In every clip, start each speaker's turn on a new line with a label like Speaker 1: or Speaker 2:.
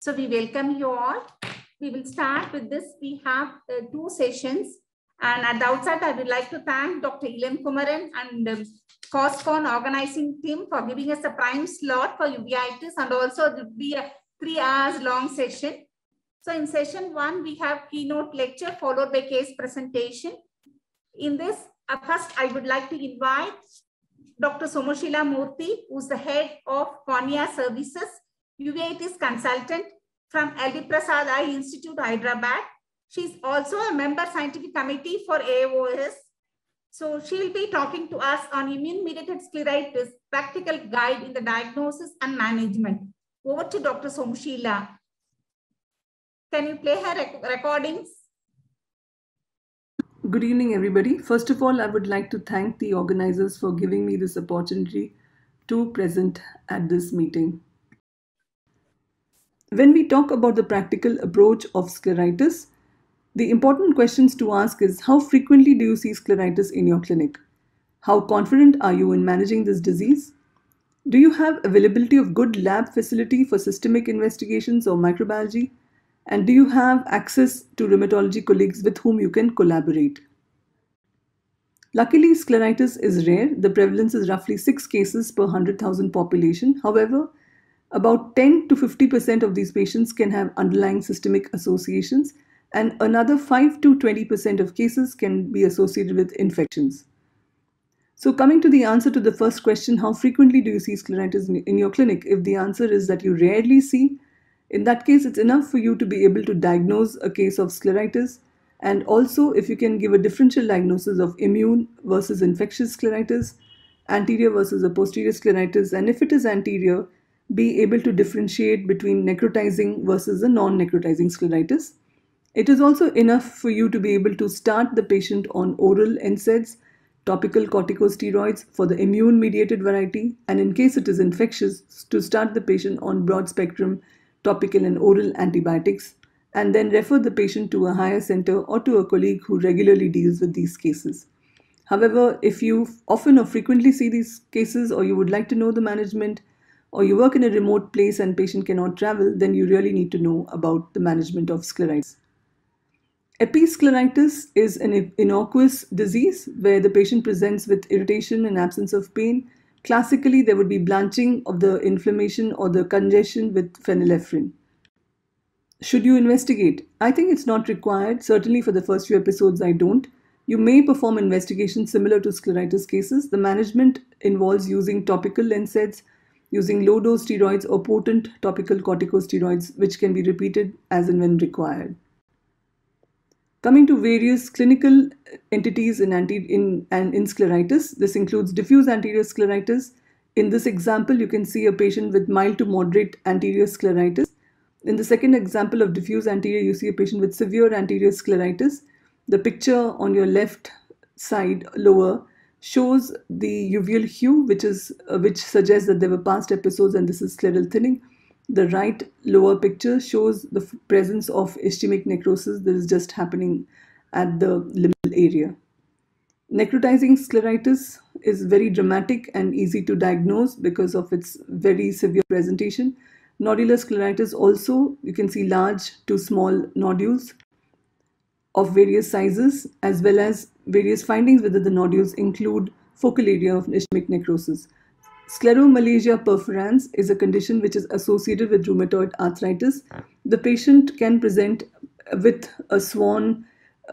Speaker 1: So we welcome you all. We will start with this. We have uh, two sessions. And at the outset, I would like to thank Dr. Ilan Kumaran and um, KOSCON organizing team for giving us a prime slot for uveitis and also it will be a three hours long session. So in session one, we have keynote lecture followed by case presentation. In this, uh, first, I would like to invite Dr. Somasheila Murthy, who's the head of cornea services, uveitis consultant from LV Prasad Eye Institute, Hyderabad. She's also a member scientific committee for AOS. So she'll be talking to us on immune-mediated scleritis, practical guide in the diagnosis and management. Over to Dr. Somshila. Can you play her rec recordings?
Speaker 2: Good evening, everybody. First of all, I would like to thank the organizers for giving me this opportunity to present at this meeting. When we talk about the practical approach of scleritis, the important questions to ask is how frequently do you see scleritis in your clinic? How confident are you in managing this disease? Do you have availability of good lab facility for systemic investigations or microbiology? And do you have access to rheumatology colleagues with whom you can collaborate? Luckily, scleritis is rare. The prevalence is roughly 6 cases per 100,000 population. However, about 10 to 50% of these patients can have underlying systemic associations, and another 5 to 20% of cases can be associated with infections. So, coming to the answer to the first question, how frequently do you see scleritis in your clinic? If the answer is that you rarely see, in that case, it's enough for you to be able to diagnose a case of scleritis. And also, if you can give a differential diagnosis of immune versus infectious scleritis, anterior versus a posterior scleritis, and if it is anterior, be able to differentiate between necrotizing versus a non necrotizing scleritis. It is also enough for you to be able to start the patient on oral NSAIDs, topical corticosteroids for the immune mediated variety, and in case it is infectious, to start the patient on broad spectrum topical and oral antibiotics, and then refer the patient to a higher center or to a colleague who regularly deals with these cases. However, if you often or frequently see these cases or you would like to know the management, or you work in a remote place and patient cannot travel, then you really need to know about the management of scleritis. Episcleritis is an innocuous disease where the patient presents with irritation and absence of pain Classically, there would be blanching of the inflammation or the congestion with phenylephrine. Should you investigate? I think it's not required. Certainly, for the first few episodes, I don't. You may perform investigations similar to scleritis cases. The management involves using topical NSAIDs, using low dose steroids or potent topical corticosteroids, which can be repeated as and when required. Coming to various clinical entities in, anti, in, and in scleritis, this includes diffuse anterior scleritis. In this example, you can see a patient with mild to moderate anterior scleritis. In the second example of diffuse anterior, you see a patient with severe anterior scleritis. The picture on your left side lower shows the uveal hue, which is uh, which suggests that there were past episodes and this is scleral thinning. The right lower picture shows the presence of ischemic necrosis that is just happening at the limbal area. Necrotizing scleritis is very dramatic and easy to diagnose because of its very severe presentation. Nodular scleritis also, you can see large to small nodules of various sizes as well as various findings whether the nodules include focal area of ischemic necrosis. Scleromalacia perforans is a condition which is associated with rheumatoid arthritis. The patient can present with a swan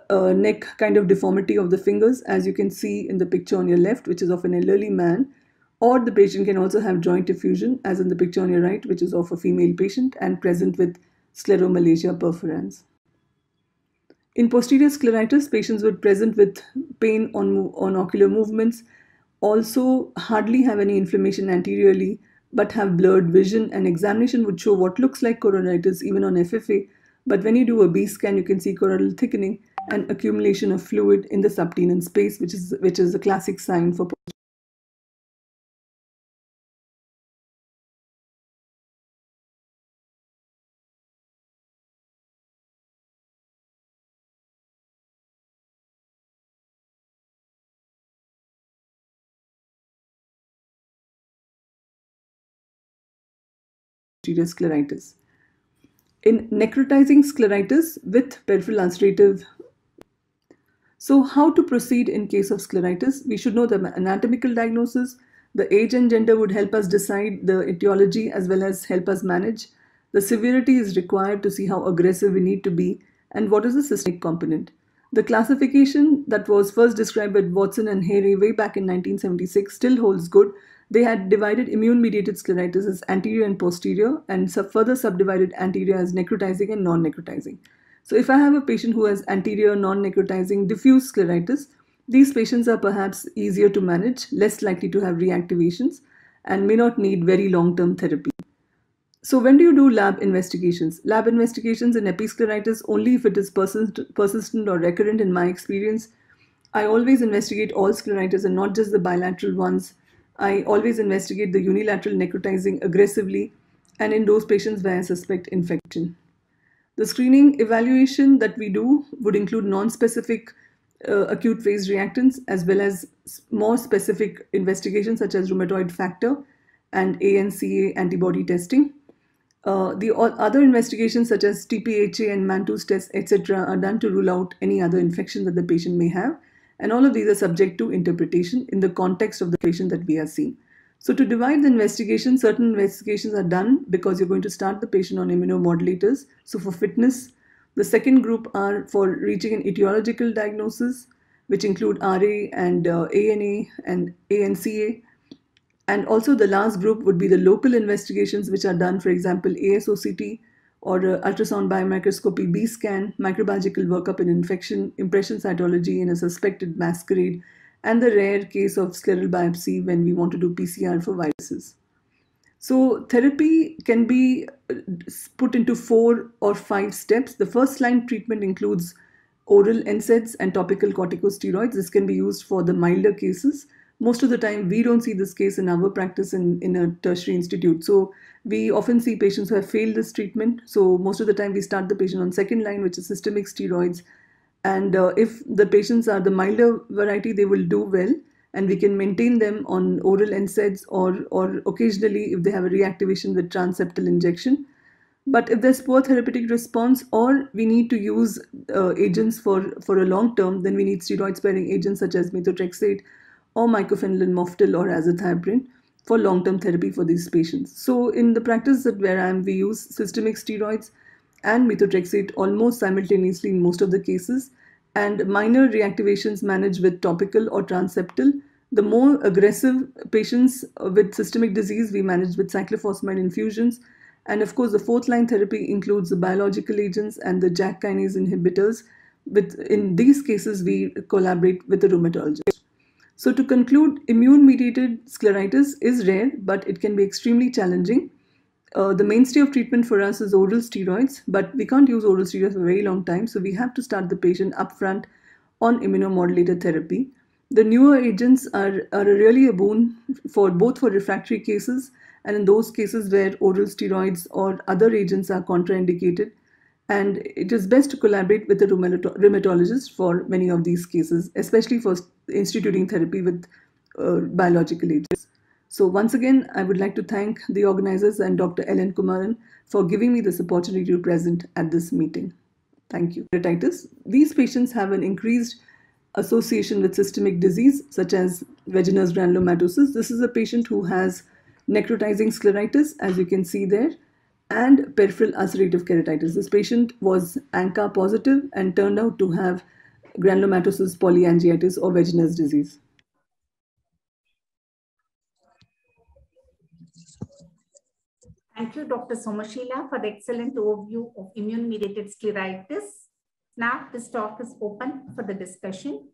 Speaker 2: uh, neck kind of deformity of the fingers, as you can see in the picture on your left, which is of an elderly man. Or the patient can also have joint effusion, as in the picture on your right, which is of a female patient and present with scleromalacia perforans. In posterior scleritis, patients would present with pain on, on ocular movements, also hardly have any inflammation anteriorly but have blurred vision and examination would show what looks like choroiditis even on FFA but when you do a B scan you can see choroidal thickening and accumulation of fluid in the subtenon space which is which is a classic sign for scleritis. in necrotizing scleritis with peripheral ulcerative. So how to proceed in case of scleritis? We should know the anatomical diagnosis. The age and gender would help us decide the etiology as well as help us manage. The severity is required to see how aggressive we need to be and what is the systemic component. The classification that was first described by Watson and Hayreh way back in 1976 still holds good. They had divided immune-mediated scleritis as anterior and posterior and further subdivided anterior as necrotizing and non-necrotizing. So if I have a patient who has anterior non-necrotizing diffuse scleritis, these patients are perhaps easier to manage, less likely to have reactivations, and may not need very long-term therapy. So when do you do lab investigations? Lab investigations in episcleritis only if it is persist persistent or recurrent in my experience. I always investigate all scleritis and not just the bilateral ones. I always investigate the unilateral necrotizing aggressively and in those patients where I suspect infection. The screening evaluation that we do would include non-specific uh, acute phase reactants as well as more specific investigations such as rheumatoid factor and ANCA antibody testing. Uh, the other investigations such as TPHA and Mantoux test, etc., are done to rule out any other infection that the patient may have. And all of these are subject to interpretation in the context of the patient that we are seeing. So to divide the investigation, certain investigations are done because you're going to start the patient on immunomodulators. So for fitness, the second group are for reaching an etiological diagnosis, which include RA and uh, ANA and ANCA. And also the last group would be the local investigations which are done, for example, ASOCT or ultrasound biomicroscopy B scan, microbiological workup in infection, impression cytology in a suspected masquerade, and the rare case of scleral biopsy when we want to do PCR for viruses. So therapy can be uh, put into four or five steps. The first line treatment includes oral NSAIDs and topical corticosteroids. This can be used for the milder cases most of the time we don't see this case in our practice in, in a tertiary institute. So we often see patients who have failed this treatment. So most of the time we start the patient on second line, which is systemic steroids. And uh, if the patients are the milder variety, they will do well. And we can maintain them on oral NSAIDs or, or occasionally if they have a reactivation with transeptal injection. But if there's poor therapeutic response or we need to use uh, agents for, for a long term, then we need steroid sparing agents such as methotrexate or mycophenolate or azathioprine for long-term therapy for these patients. So in the practice that where I am, we use systemic steroids and methotrexate almost simultaneously in most of the cases and minor reactivations managed with topical or transeptal. The more aggressive patients with systemic disease we manage with cyclophosphamide infusions and of course the fourth line therapy includes the biological agents and the JAK kinase inhibitors. With, in these cases we collaborate with the rheumatologist. So to conclude, immune-mediated scleritis is rare, but it can be extremely challenging. Uh, the mainstay of treatment for us is oral steroids, but we can't use oral steroids for a very long time, so we have to start the patient upfront on immunomodulator therapy. The newer agents are, are really a boon for both for refractory cases and in those cases where oral steroids or other agents are contraindicated. And it is best to collaborate with a rheumatologist for many of these cases, especially for instituting therapy with uh, biological agents. So once again, I would like to thank the organizers and Dr. Ellen Kumaran for giving me this opportunity to present at this meeting. Thank you. Hepatitis. These patients have an increased association with systemic disease such as Wegener's granulomatosis. This is a patient who has necrotizing scleritis, as you can see there, and peripheral ulcerative keratitis. This patient was ANCA positive and turned out to have granulomatosis polyangiitis or Wegener's disease.
Speaker 1: Thank you, Dr. Somasheila, for the excellent overview of immune-mediated scleritis. Now, this talk is open for the discussion.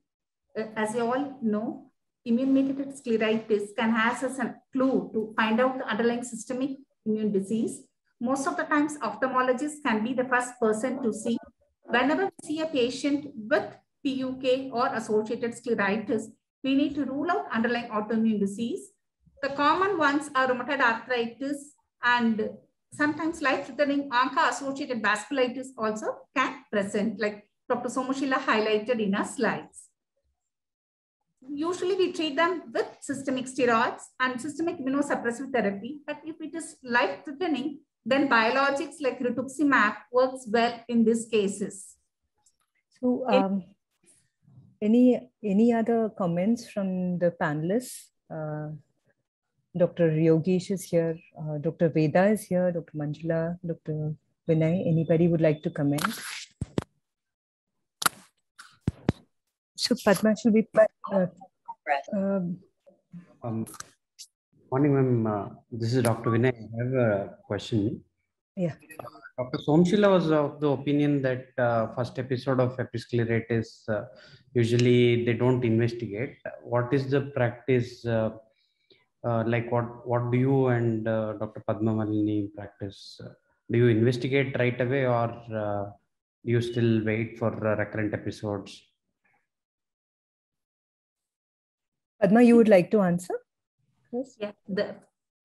Speaker 1: Uh, as you all know, immune-mediated scleritis can have a clue to find out the underlying systemic immune disease. Most of the times, ophthalmologists can be the first person to see. Whenever we see a patient with PUK or associated scleritis, we need to rule out underlying autoimmune disease. The common ones are rheumatoid arthritis and sometimes life-threatening ANCA-associated vasculitis also can present, like Dr. Somasheila highlighted in our slides. Usually we treat them with systemic steroids and systemic immunosuppressive therapy, but if it is life-threatening, then biologics like rituximab works well in these cases.
Speaker 3: So, um, any any other comments from the panelists? Uh, Dr. Yogesh is here, uh, Dr. Veda is here, Dr. Manjula, Dr. Vinay. Anybody would like to comment? So, Padma, should we? Uh, um,
Speaker 4: um, morning, ma'am. Uh, this is Dr. Vinay. I have a question.
Speaker 3: Yeah.
Speaker 4: Dr. Somshila was of the opinion that uh, first episode of episcleritis uh, usually they don't investigate. What is the practice? Uh, uh, like what what do you and uh, Dr. Padma Malini practice? do you investigate right away or do you still wait for recurrent episodes?
Speaker 3: Padma, you would like to answer?
Speaker 1: Yes. Yeah. The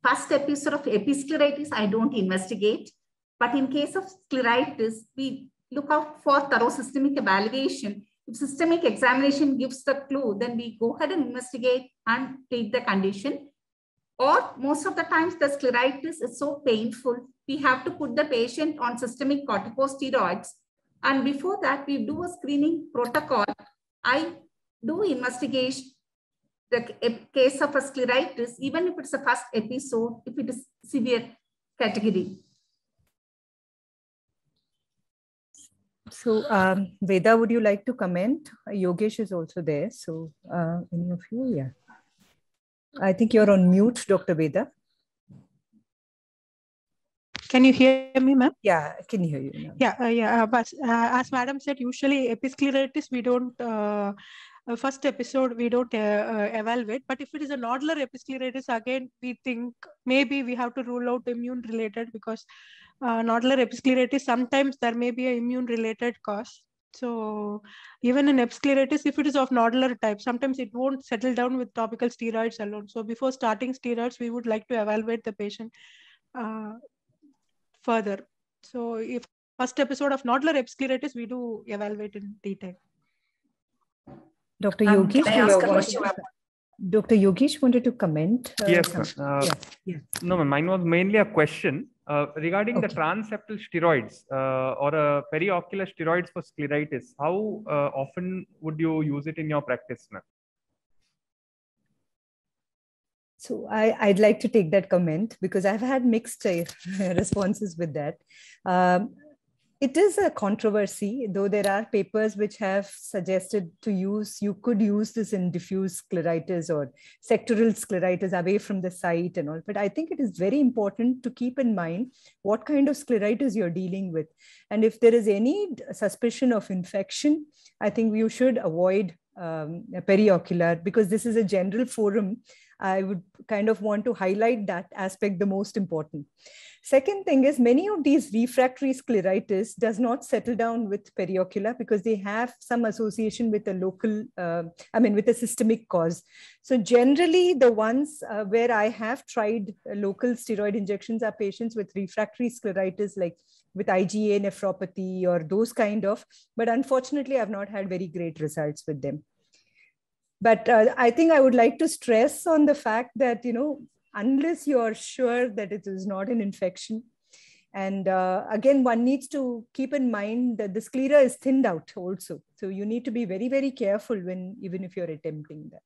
Speaker 1: first episode of episcleritis, I don't investigate. But in case of scleritis, we look out for thorough systemic evaluation. If systemic examination gives the clue, then we go ahead and investigate and treat the condition. Or most of the times the scleritis is so painful, we have to put the patient on systemic corticosteroids. And before that, we do a screening protocol. I do investigation the case of a scleritis, even if it's a first episode, if it is severe category.
Speaker 3: So, um, Veda, would you like to comment? Yogesh is also there. So, uh, any of you? Yeah. I think you're on mute, Dr. Veda.
Speaker 5: Can you hear me, ma'am?
Speaker 3: Yeah, I can hear you.
Speaker 5: Yeah, uh, yeah. Uh, but uh, as Madam said, usually episcleritis, we don't uh, first episode we don't uh, uh, evaluate but if it is a nodular episcleritis again we think maybe we have to rule out immune related because uh, nodular episcleritis sometimes there may be an immune related cause. So even in episcleritis if it is of nodular type sometimes it won't settle down with topical steroids alone. So before starting steroids we would like to evaluate the patient uh, further. So if first episode of nodular episcleritis we do evaluate in detail
Speaker 3: Dr. Um, Yogesh, Dr. Yogesh wanted to comment.
Speaker 6: Uh, yes, uh, yeah. yeah. No, mine was mainly a question uh, regarding okay. the transeptal steroids uh, or a periocular steroids for scleritis. How uh, often would you use it in your practice now?
Speaker 3: So I, would like to take that comment because I've had mixed uh, responses with that. Um, it is a controversy, though there are papers which have suggested to use, you could use this in diffuse scleritis or sectoral scleritis away from the site and all. But I think it is very important to keep in mind what kind of scleritis you're dealing with. And if there is any suspicion of infection, I think you should avoid um, periocular because this is a general forum. I would kind of want to highlight that aspect the most important. Second thing is many of these refractory scleritis does not settle down with periocular because they have some association with a local, uh, I mean, with a systemic cause. So generally the ones uh, where I have tried local steroid injections are patients with refractory scleritis like with IgA nephropathy or those kind of, but unfortunately I've not had very great results with them but uh, i think i would like to stress on the fact that you know unless you are sure that it is not an infection. And uh, again, one needs to keep in mind that the sclera is thinned out also. So you need to be very, very careful when, even if you're attempting that.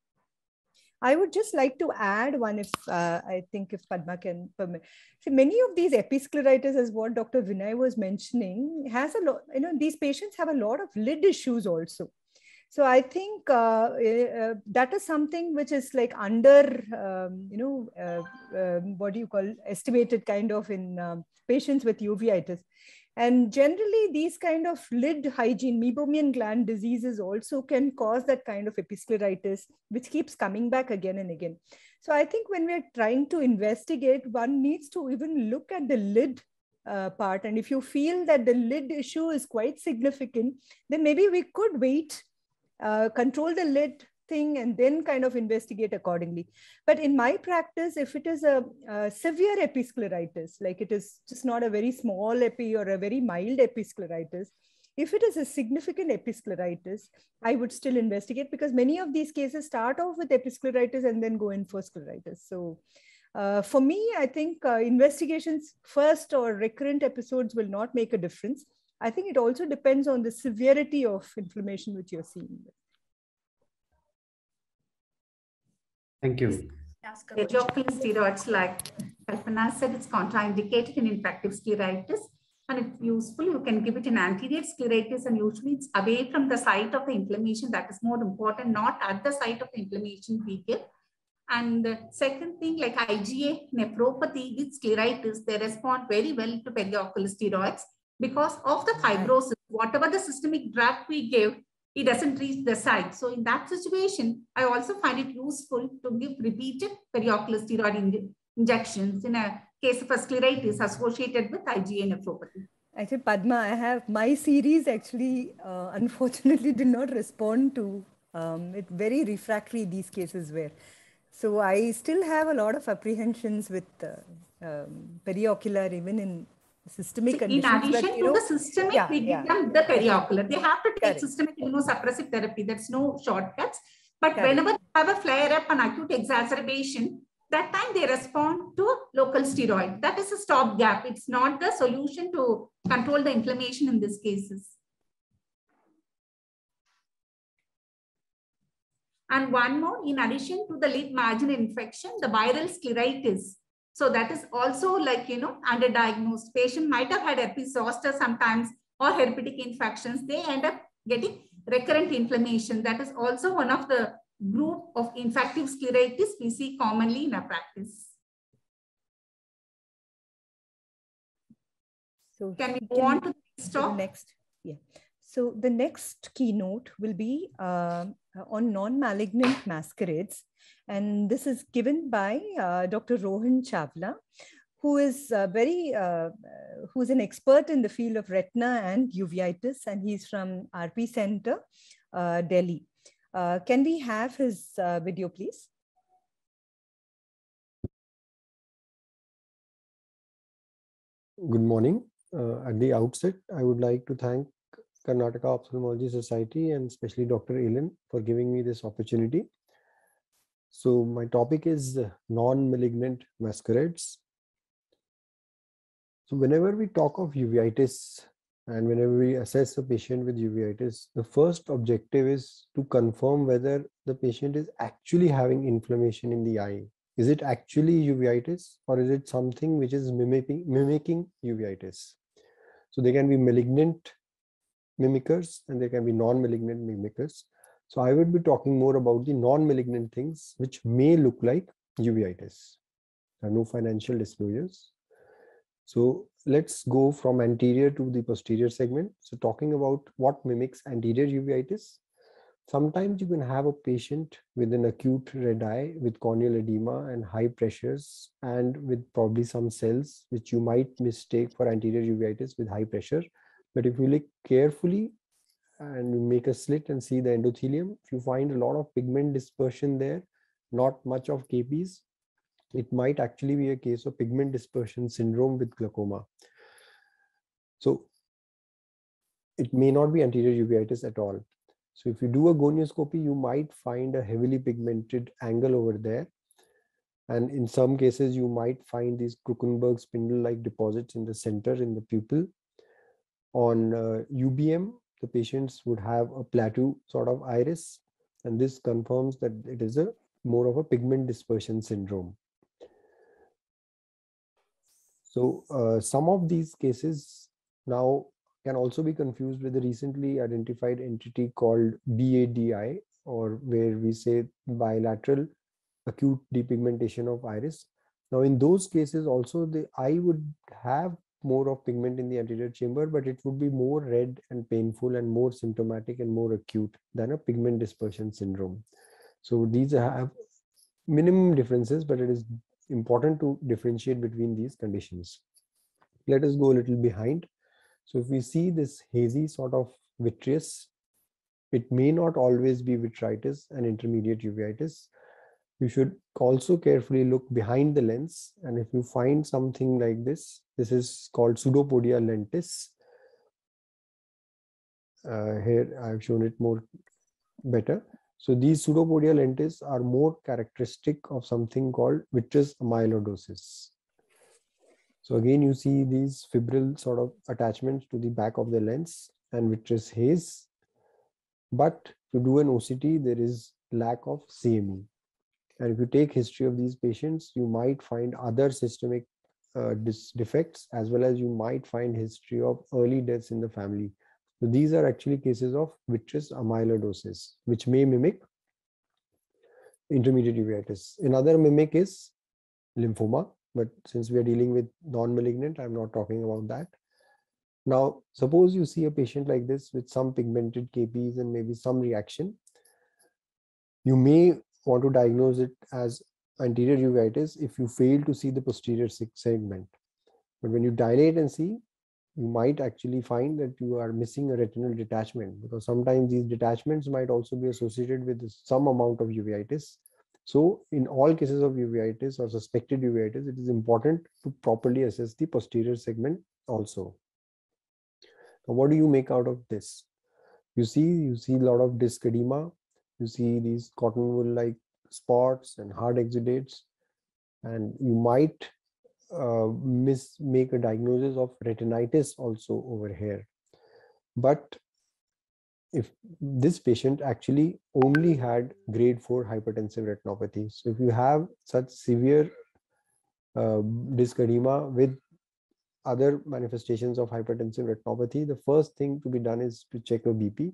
Speaker 3: I would just like to add one if uh, I think if Padma can permit. So many of these episcleritis, as what Dr. Vinay was mentioning, has a lot, you know, these patients have a lot of lid issues also. So I think uh, eh, uh, that is something which is like under, um, you know, uh, um, what do you call estimated kind of in um, patients with uveitis. And generally, these kind of lid hygiene, meibomian gland diseases also can cause that kind of episcleritis, which keeps coming back again and again. So I think when we're trying to investigate, one needs to even look at the lid uh, part. And if you feel that the lid issue is quite significant, then maybe we could wait uh, control the lid thing and then kind of investigate accordingly. But in my practice, if it is a, a, severe episcleritis, like it is just not a very small epi or a very mild episcleritis, if it is a significant episcleritis, I would still investigate because many of these cases start off with episcleritis and then go in for scleritis. So Uh, for me, I think uh, investigations first or recurrent episodes will not make a difference. I think it also depends on the severity of inflammation which you're seeing.
Speaker 4: Thank you.
Speaker 1: Periocular steroids, like Kalpana said, it's contraindicated in infective scleritis and it's useful. You can give it in anterior scleritis and usually it's away from the site of the inflammation. That is more important, not at the site of the inflammation we give. And the second thing, like IgA nephropathy with scleritis, they respond very well to periocular steroids because of the fibrosis. Whatever the systemic drug we give, it doesn't reach the site. So in that situation, I also find it useful to give repeated periocular steroid in injections in a case of a scleritis associated with IgA nephropathy.
Speaker 3: Actually, Padma, I have my series actually uh, unfortunately did not respond to um, it. Very refractory these cases were. So I still have a lot of apprehensions with uh, um, periocular, even in systemic
Speaker 1: See, in addition
Speaker 3: you
Speaker 1: to
Speaker 3: know,
Speaker 1: the systemic,
Speaker 3: yeah,
Speaker 1: we give
Speaker 3: yeah.
Speaker 1: them the periocular. They have to take
Speaker 3: Correct.
Speaker 1: systemic immunosuppressive therapy. That's no shortcuts. But
Speaker 3: Correct.
Speaker 1: whenever they have a flare up and acute exacerbation, that time they respond to local steroid. That is a stopgap. It's not the solution to control the inflammation in these cases. And one more, in addition to the lid margin infection, the viral scleritis. So that is also like, you know, underdiagnosed. Patient might have had herpes zoster sometimes or herpetic infections. They end up getting recurrent inflammation. That is also one of the group of infective scleritis we see commonly in our practice.
Speaker 3: So
Speaker 1: Can we go on to the next talk?
Speaker 3: next yeah so the next keynote will be uh, on non-malignant masquerades and this is given by uh, dr rohan chawla who is uh, very uh, who's an expert in the field of retina and uveitis and he's from rp center uh, delhi uh, can we have his uh, video please
Speaker 7: Good morning. At the outset, I would like to thank Karnataka Ophthalmology Society and especially Dr. Elin for giving me this opportunity. So my topic is non-malignant masquerades. So whenever we talk of uveitis and whenever we assess a patient with uveitis, the first objective is to confirm whether the patient is actually having inflammation in the eye. Is it actually uveitis or is it something which is mimicking, mimicking uveitis? So they can be malignant mimickers and they can be non-malignant mimickers. So I would be talking more about the non-malignant things which may look like uveitis. There are no financial disclosures. So let's go from anterior to the posterior segment. So talking about what mimics anterior uveitis. Sometimes you can have a patient with an acute red eye with corneal edema and high pressures and with probably some cells which you might mistake for anterior uveitis with high pressure. But if you look carefully and you make a slit and see the endothelium, if you find a lot of pigment dispersion there, not much of KPs, it might actually be a case of pigment dispersion syndrome with glaucoma. So it may not be anterior uveitis at all. So if you do a gonioscopy, you might find a heavily pigmented angle over there. And in some cases, you might find these Krukenberg spindle-like deposits in the center in the pupil. On uh, UBM, the patients would have a plateau sort of iris, and this confirms that it is a more of a pigment dispersion syndrome. So uh, some of these cases now can also be confused with the recently identified entity called BADI, or where we say bilateral acute depigmentation of iris. Now, in those cases, also the eye would have more of pigment in the anterior chamber, but it would be more red and painful and more symptomatic and more acute than a pigment dispersion syndrome. So these have minimum differences, but it is important to differentiate between these conditions. Let us go a little behind. So if we see this hazy sort of vitreous, it may not always be vitritis and intermediate uveitis. You should also carefully look behind the lens. And if you find something like this, this is called pseudopodia lentis. Uh, here I've shown it more better. So these pseudopodia lentis are more characteristic of something called vitreous amyloidosis. So again, you see these fibril sort of attachments to the back of the lens and vitreous haze. But to do an OCT, there is lack of CME. And if you take history of these patients, you might find other systemic uh, defects as well as you might find history of early deaths in the family. So these are actually cases of vitreous amyloidosis, which may mimic intermediate uveitis. Another mimic is lymphoma, but since we are dealing with non-malignant, I'm not talking about that. Now, suppose you see a patient like this with some pigmented KPs and maybe some reaction. You may want to diagnose it as anterior uveitis if you fail to see the posterior segment. But when you dilate and see, you might actually find that you are missing a retinal detachment because sometimes these detachments might also be associated with some amount of uveitis. So in all cases of uveitis or suspected uveitis, it is important to properly assess the posterior segment also. Now, what do you make out of this? You see, you see a lot of disc edema. You see these cotton wool like spots and hard exudates. And you might uh, miss make a diagnosis of retinitis also over here. But if this patient actually only had grade 4 hypertensive retinopathy. So if you have such severe uh, disc edema with other manifestations of hypertensive retinopathy, the first thing to be done is to check your BP.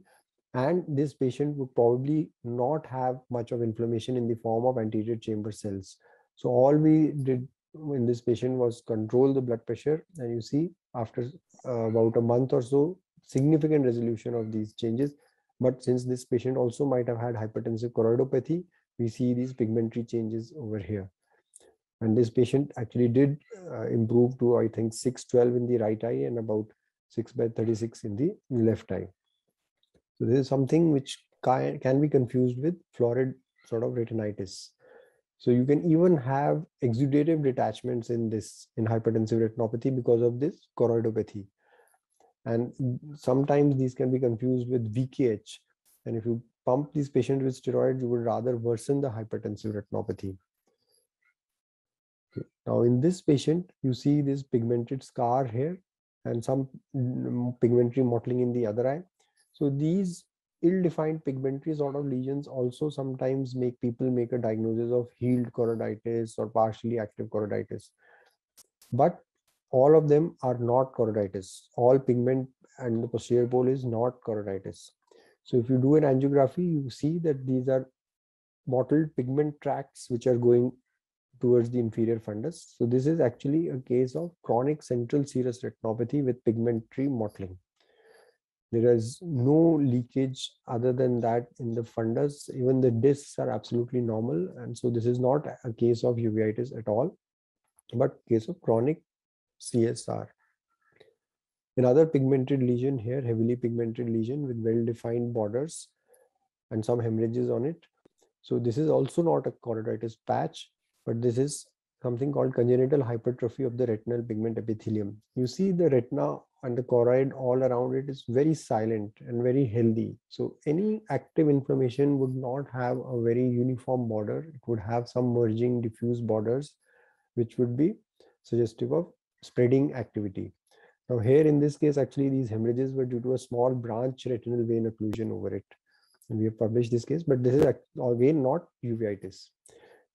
Speaker 7: And this patient would probably not have much of inflammation in the form of anterior chamber cells. So all we did in this patient was control the blood pressure. And you see after uh, about a month or so, significant resolution of these changes. But since this patient also might have had hypertensive choroidopathy, we see these pigmentary changes over here. And this patient actually did uh, improve to, I think, 612 in the right eye and about 6 by 36 in the left eye. So this is something which can be confused with florid sort of retinitis. So you can even have exudative detachments in this in hypertensive retinopathy because of this choroidopathy. And sometimes these can be confused with VKH. And if you pump these patients with steroids, you would rather worsen the hypertensive retinopathy. Now in this patient, you see this pigmented scar here and some mm, pigmentary mottling in the other eye. So these ill-defined pigmentary sort of lesions also sometimes make people make a diagnosis of healed choroiditis or partially active choroiditis. But all of them are not choroiditis. All pigment and the posterior pole is not choroiditis. So if you do an angiography, you see that these are mottled pigment tracts which are going towards the inferior fundus. So this is actually a case of chronic central serous retinopathy with pigmentary mottling. There is no leakage other than that in the fundus. Even the discs are absolutely normal. And so this is not a case of uveitis at all, but case of chronic CSR. Another pigmented lesion here, heavily pigmented lesion with well-defined borders and some hemorrhages on it. So this is also not a choroiditis patch, but this is something called congenital hypertrophy of the retinal pigment epithelium. You see the retina and the choroid all around it is very silent and very healthy. So any active inflammation would not have a very uniform border. It would have some merging diffuse borders, which would be suggestive of spreading activity. Now here in this case, actually these hemorrhages were due to a small branch retinal vein occlusion over it. And we have published this case, but this is again not uveitis.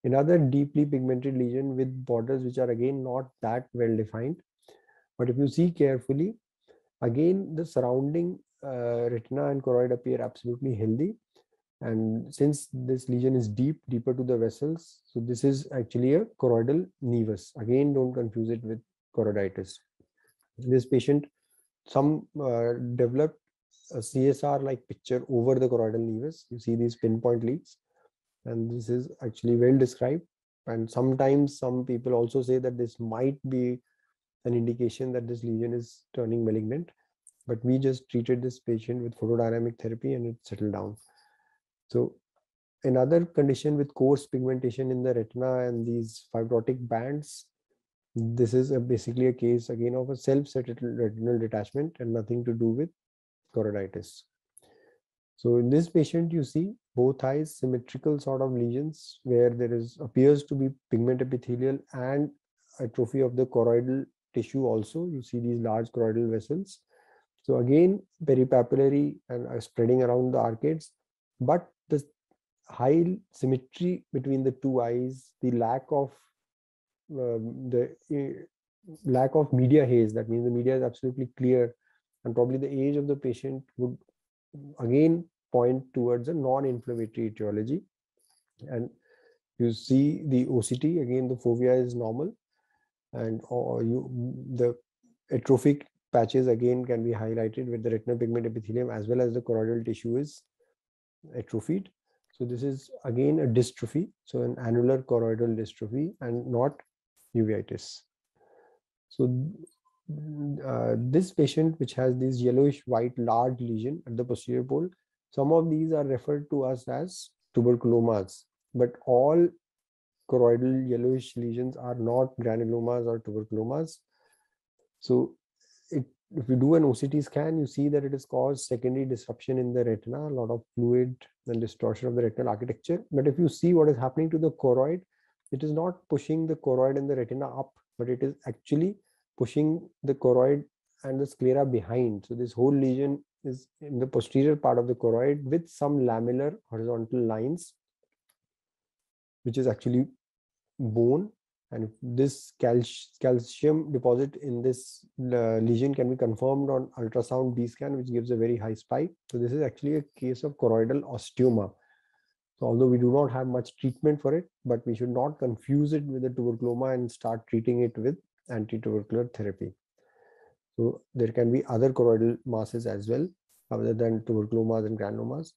Speaker 7: Another deeply pigmented lesion with borders which are again not that well defined. But if you see carefully, again the surrounding uh, retina and choroid appear absolutely healthy. And since this lesion is deep, deeper to the vessels, so this is actually a choroidal nevus. Again, don't confuse it with choroiditis. This patient, some uh, developed a CSR like picture over the choroidal nevus. You see these pinpoint leaks, and this is actually well described. And sometimes some people also say that this might be an indication that this lesion is turning malignant. But we just treated this patient with photodynamic therapy and it settled down. So another condition with coarse pigmentation in the retina and these fibrotic bands this is a basically a case again of a self-settled retinal detachment and nothing to do with choroiditis. So in this patient, you see both eyes symmetrical sort of lesions where there is appears to be pigment epithelial and atrophy of the choroidal tissue also. You see these large choroidal vessels. So again, peripapillary and uh, spreading around the arcades, but the high symmetry between the two eyes, the lack of um, the uh, lack of media haze, that means the media is absolutely clear, and probably the age of the patient would again point towards a non-inflammatory etiology. And you see the OCT, again, the fovea is normal, and or you the atrophic patches again can be highlighted with the retinal pigment epithelium as well as the choroidal tissue is atrophied. So this is again a dystrophy, so an annular choroidal dystrophy and not uveitis. So uh, this patient which has this yellowish white large lesion at the posterior pole, some of these are referred to us as tuberculomas, but all choroidal yellowish lesions are not granulomas or tuberculomas. So it, if you do an OCT scan, you see that it has caused secondary disruption in the retina, a lot of fluid and distortion of the retinal architecture. But if you see what is happening to the choroid, it is not pushing the choroid and the retina up, but it is actually pushing the choroid and the sclera behind. So this whole lesion is in the posterior part of the choroid with some lamellar horizontal lines, which is actually bone and this calcium deposit in this uh, lesion can be confirmed on ultrasound B scan, which gives a very high spike. So this is actually a case of choroidal osteoma. So although we do not have much treatment for it, but we should not confuse it with a tuberculoma and start treating it with anti-tubercular therapy. So there can be other choroidal masses as well, other than tuberculomas and granulomas.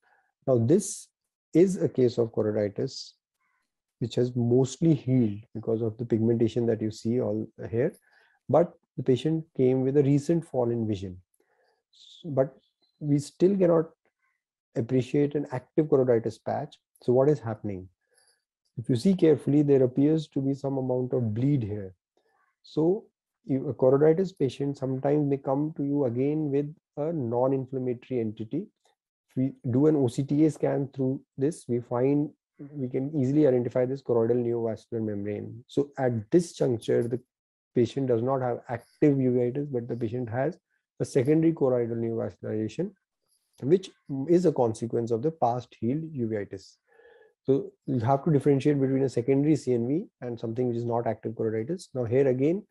Speaker 7: Now this is a case of choroiditis which has mostly healed because of the pigmentation that you see all here. But the patient came with a recent fall in vision. But we still cannot appreciate an active choroiditis patch. So what is happening? If you see carefully, there appears to be some amount of bleed here. So a choroiditis patient sometimes may come to you again with a non-inflammatory entity. We do an OCTA scan through this, we find we can easily identify this choroidal neovascular membrane. So at this juncture, the patient does not have active uveitis, but the patient has a secondary choroidal neovascularization, which is a consequence of the past healed uveitis. So you have to differentiate between a secondary CNV and something which is not active choroiditis. Now here again,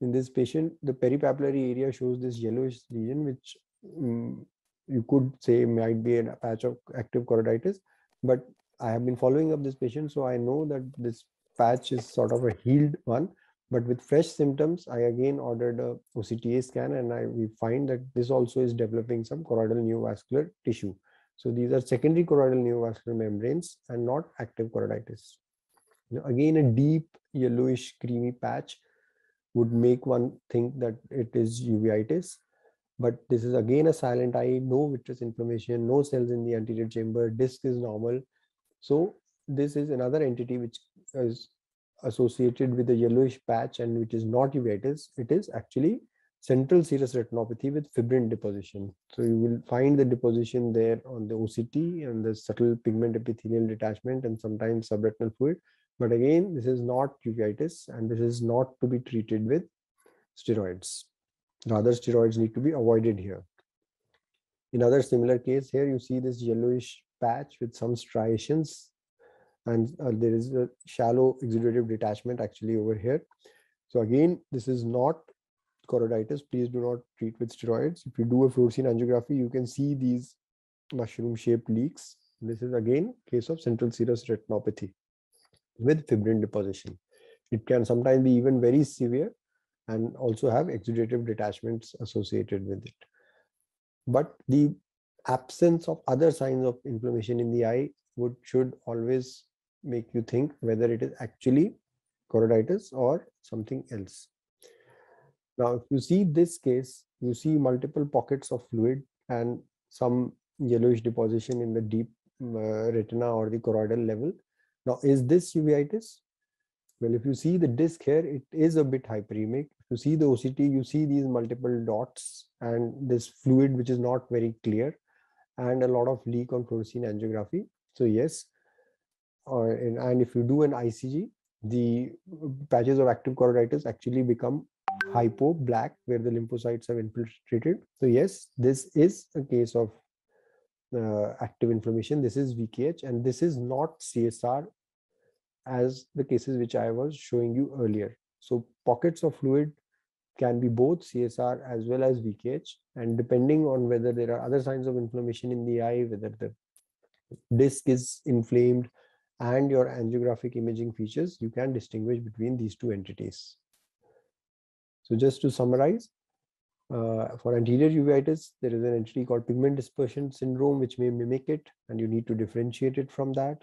Speaker 7: in this patient, the peripapillary area shows this yellowish lesion, which um, you could say might be a patch of active choroiditis, but I have been following up this patient, so I know that this patch is sort of a healed one. But with fresh symptoms, I again ordered a OCTA scan, and I we find that this also is developing some choroidal neovascular tissue. So these are secondary choroidal neovascular membranes and not active choroiditis. Now, again, a deep yellowish creamy patch would make one think that it is uveitis. But this is again a silent eye, no vitreous inflammation, no cells in the anterior chamber, disc is normal. So this is another entity which is associated with the yellowish patch and which is not uveitis. It is actually central serous retinopathy with fibrin deposition. So you will find the deposition there on the OCT and the subtle pigment epithelial detachment and sometimes subretinal fluid. But again, this is not uveitis and this is not to be treated with steroids. Rather, steroids need to be avoided here. In other similar case, here you see this yellowish patch with some striations and uh, there is a shallow exudative detachment actually over here. So again, this is not choroiditis. Please do not treat with steroids. If you do a fluorescein angiography, you can see these mushroom shaped leaks. This is again case of central serous retinopathy with fibrin deposition. It can sometimes be even very severe and also have exudative detachments associated with it. But the absence of other signs of inflammation in the eye would should always make you think whether it is actually choroiditis or something else. Now, if you see this case, you see multiple pockets of fluid and some yellowish deposition in the deep uh, retina or the choroidal level. Now, is this uveitis? Well, if you see the disc here, it is a bit hyperemic. If you see the OCT, you see these multiple dots and this fluid which is not very clear and a lot of leak on fluorescein angiography. So yes, or in, and if you do an ICG, the patches of active choroiditis actually become hypo black where the lymphocytes have infiltrated. So yes, this is a case of uh, active inflammation. This is VKH and this is not CSR as the cases which I was showing you earlier. So pockets of fluid can be both CSR as well as VKH. And depending on whether there are other signs of inflammation in the eye, whether the disc is inflamed and your angiographic imaging features, you can distinguish between these two entities. So just to summarize, uh, for anterior uveitis, there is an entity called pigment dispersion syndrome, which may mimic it, and you need to differentiate it from that.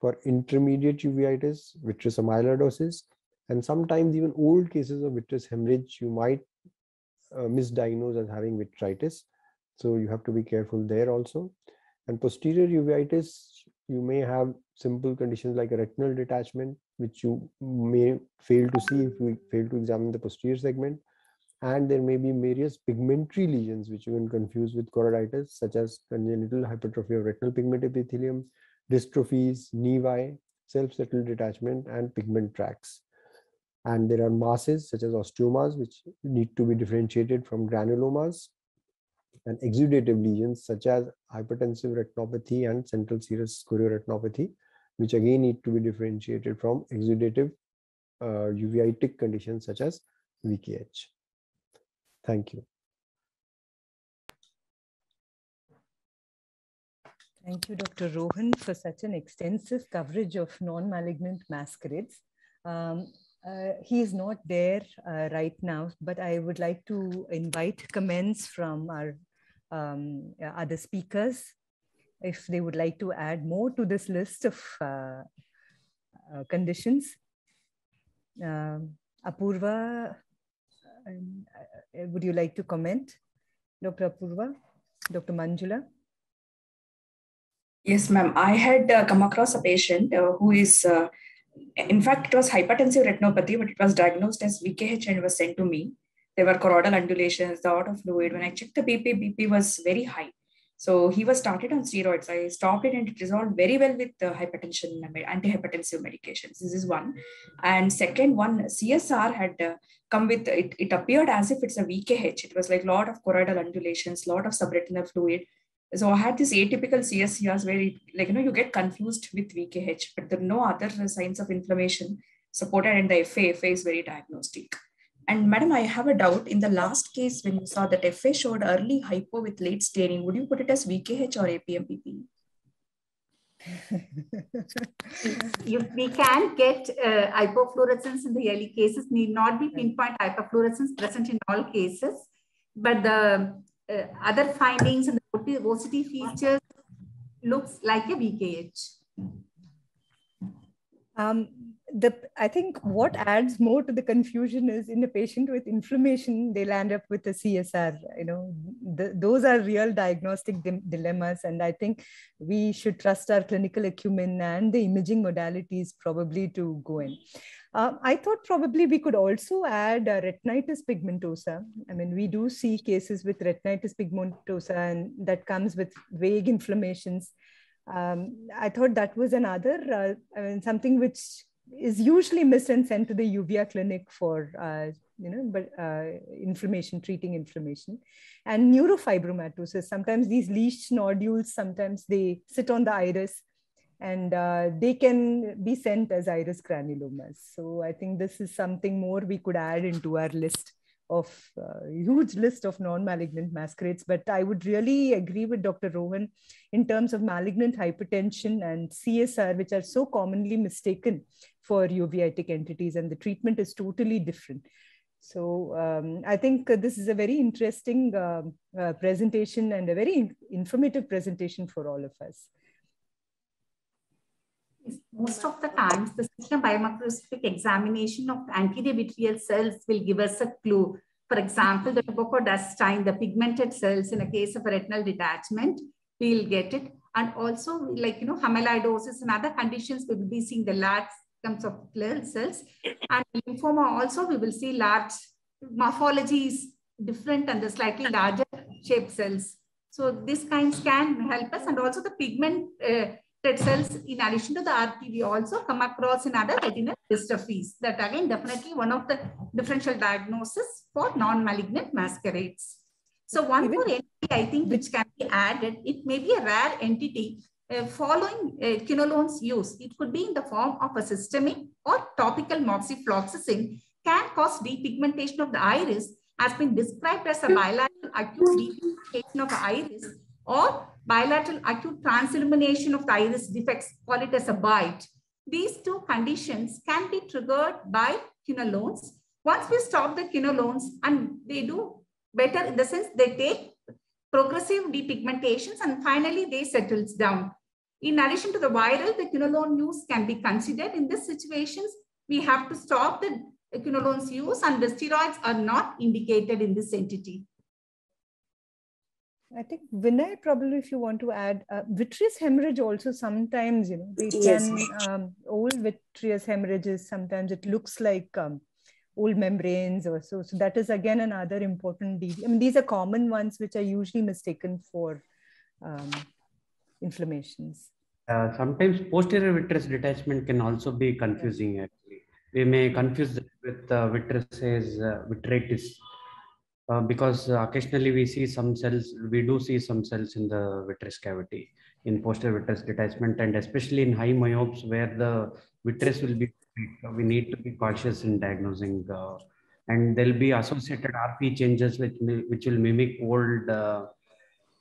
Speaker 7: For intermediate uveitis, vitreous amyloidosis, and sometimes even old cases of vitreous hemorrhage, you might uh, misdiagnose as having vitritis. So you have to be careful there also. And posterior uveitis, you may have simple conditions like a retinal detachment, which you may fail to see if you fail to examine the posterior segment. And there may be various pigmentary lesions, which you can confuse with choroiditis, such as congenital hypertrophy of retinal pigment epithelium, dystrophies, nevi, self-settled detachment, and pigment tracts. And there are masses such as osteomas, which need to be differentiated from granulomas and exudative lesions such as hypertensive retinopathy and central serous chorioretinopathy, which again need to be differentiated from exudative uh, uveitic conditions such as VKH. Thank you.
Speaker 3: Thank you, Dr. Rohan, for such an extensive coverage of non-malignant masquerades. Um, uh, he is not there uh, right now, but I would like to invite comments from our um, other speakers if they would like to add more to this list of uh, uh conditions. Um, Apurva, uh, would you like to comment? Dr. Apurva, Dr. Manjula?
Speaker 8: Yes, ma'am. I had uh, come across a patient who is in fact, it was hypertensive retinopathy, but it was diagnosed as VKH and was sent to me. There were choroidal undulations, the of fluid. When I checked the BP, BP was very high. So he was started on steroids. I stopped it and it resolved very well with the hypertension, antihypertensive medications. This is one. And second one, CSR had uh, come with, it, it appeared as if it's a VKH. It was like a lot of choroidal undulations, lot of subretinal fluid so I had this atypical CSCRs where it, like you know you get confused with VKH, but there are no other signs of inflammation supported and the FA, FA is very diagnostic. And madam, I have a doubt. In the last case, when you saw that FA showed early hypo with late staining, would you put it as VKH or APMPP?
Speaker 1: we can get uh, hypofluorescence in the early cases, need not be pinpoint hypofluorescence present in all cases, but the uh, other findings and the OCT features looks like a VKH.
Speaker 3: Um, the I think what adds more to the confusion is in a patient with inflammation, they'll end up with a CSR. You know, the, those are real diagnostic dilemmas, and I think we should trust our clinical acumen and the imaging modalities probably to go in. Uh, I thought probably we could also add uh, retinitis pigmentosa. I mean, we do see cases with retinitis pigmentosa, and that comes with vague inflammations. Um, I thought that was another, uh, I mean, something which is usually missed and sent to the Uvea clinic for, uh, you know, but uh, inflammation, treating inflammation. And neurofibromatosis, sometimes these Lisch nodules, sometimes they sit on the iris and uh, they can be sent as iris granulomas. So I think this is something more we could add into our list of uh, huge list of non-malignant masquerades. But I would really agree with Dr. Rohan in terms of malignant hypertension and CSR, which are so commonly mistaken for uveitic entities, and the treatment is totally different. So um, I think this is a very interesting uh, uh, presentation and a very informative presentation for all of us
Speaker 1: most of the times the sputum biomicroscopic examination of anterior vitreal cells will give us a clue. For example, the leukodystine, the pigmented cells in a case of retinal detachment, we'll get it. And also like, you know, amyloidosis and other conditions, we will be seeing the large terms of cells. And lymphoma also, we will see large morphology is different and the slightly larger shaped cells. So this kinds can help us and also the pigment uh, cells in addition to the RPV also come across in other retinal dystrophies. That again, definitely one of the differential diagnosis for non-malignant masquerades. So one Even, more entity, I think, which can be added, it may be a rare entity uh, following uh, quinolone's use. It could be in the form of a systemic or topical moxifloxacin can cause depigmentation of the iris has been described as a bilateral acute depigmentation of the iris or bilateral acute transillumination of the iris defects, call it as a bite. These two conditions can be triggered by quinolones. Once we stop the quinolones and they do better in the sense they take progressive depigmentations and finally they settles down. In addition to the viral, the quinolone use can be considered in these situations. We have to stop the quinolones use and the steroids are not indicated in this entity.
Speaker 3: I think Vinay, probably if you want to add, uh, vitreous hemorrhage also sometimes, you know, they yes. can, um, old vitreous hemorrhages, sometimes it looks like um, old membranes or so. So that is again another important I mean, these are common ones which are usually mistaken for um, inflammations.
Speaker 4: Uh, sometimes posterior vitreous detachment can also be confusing actually. We may confuse with uh, vitreous uh, vitritis uh, because uh, occasionally we see some cells, we do see some cells in the vitreous cavity in posterior vitreous detachment, and especially in high myopes where the vitreous will be, we need to be cautious in diagnosing. Uh, and there'll be associated RP changes which which will mimic old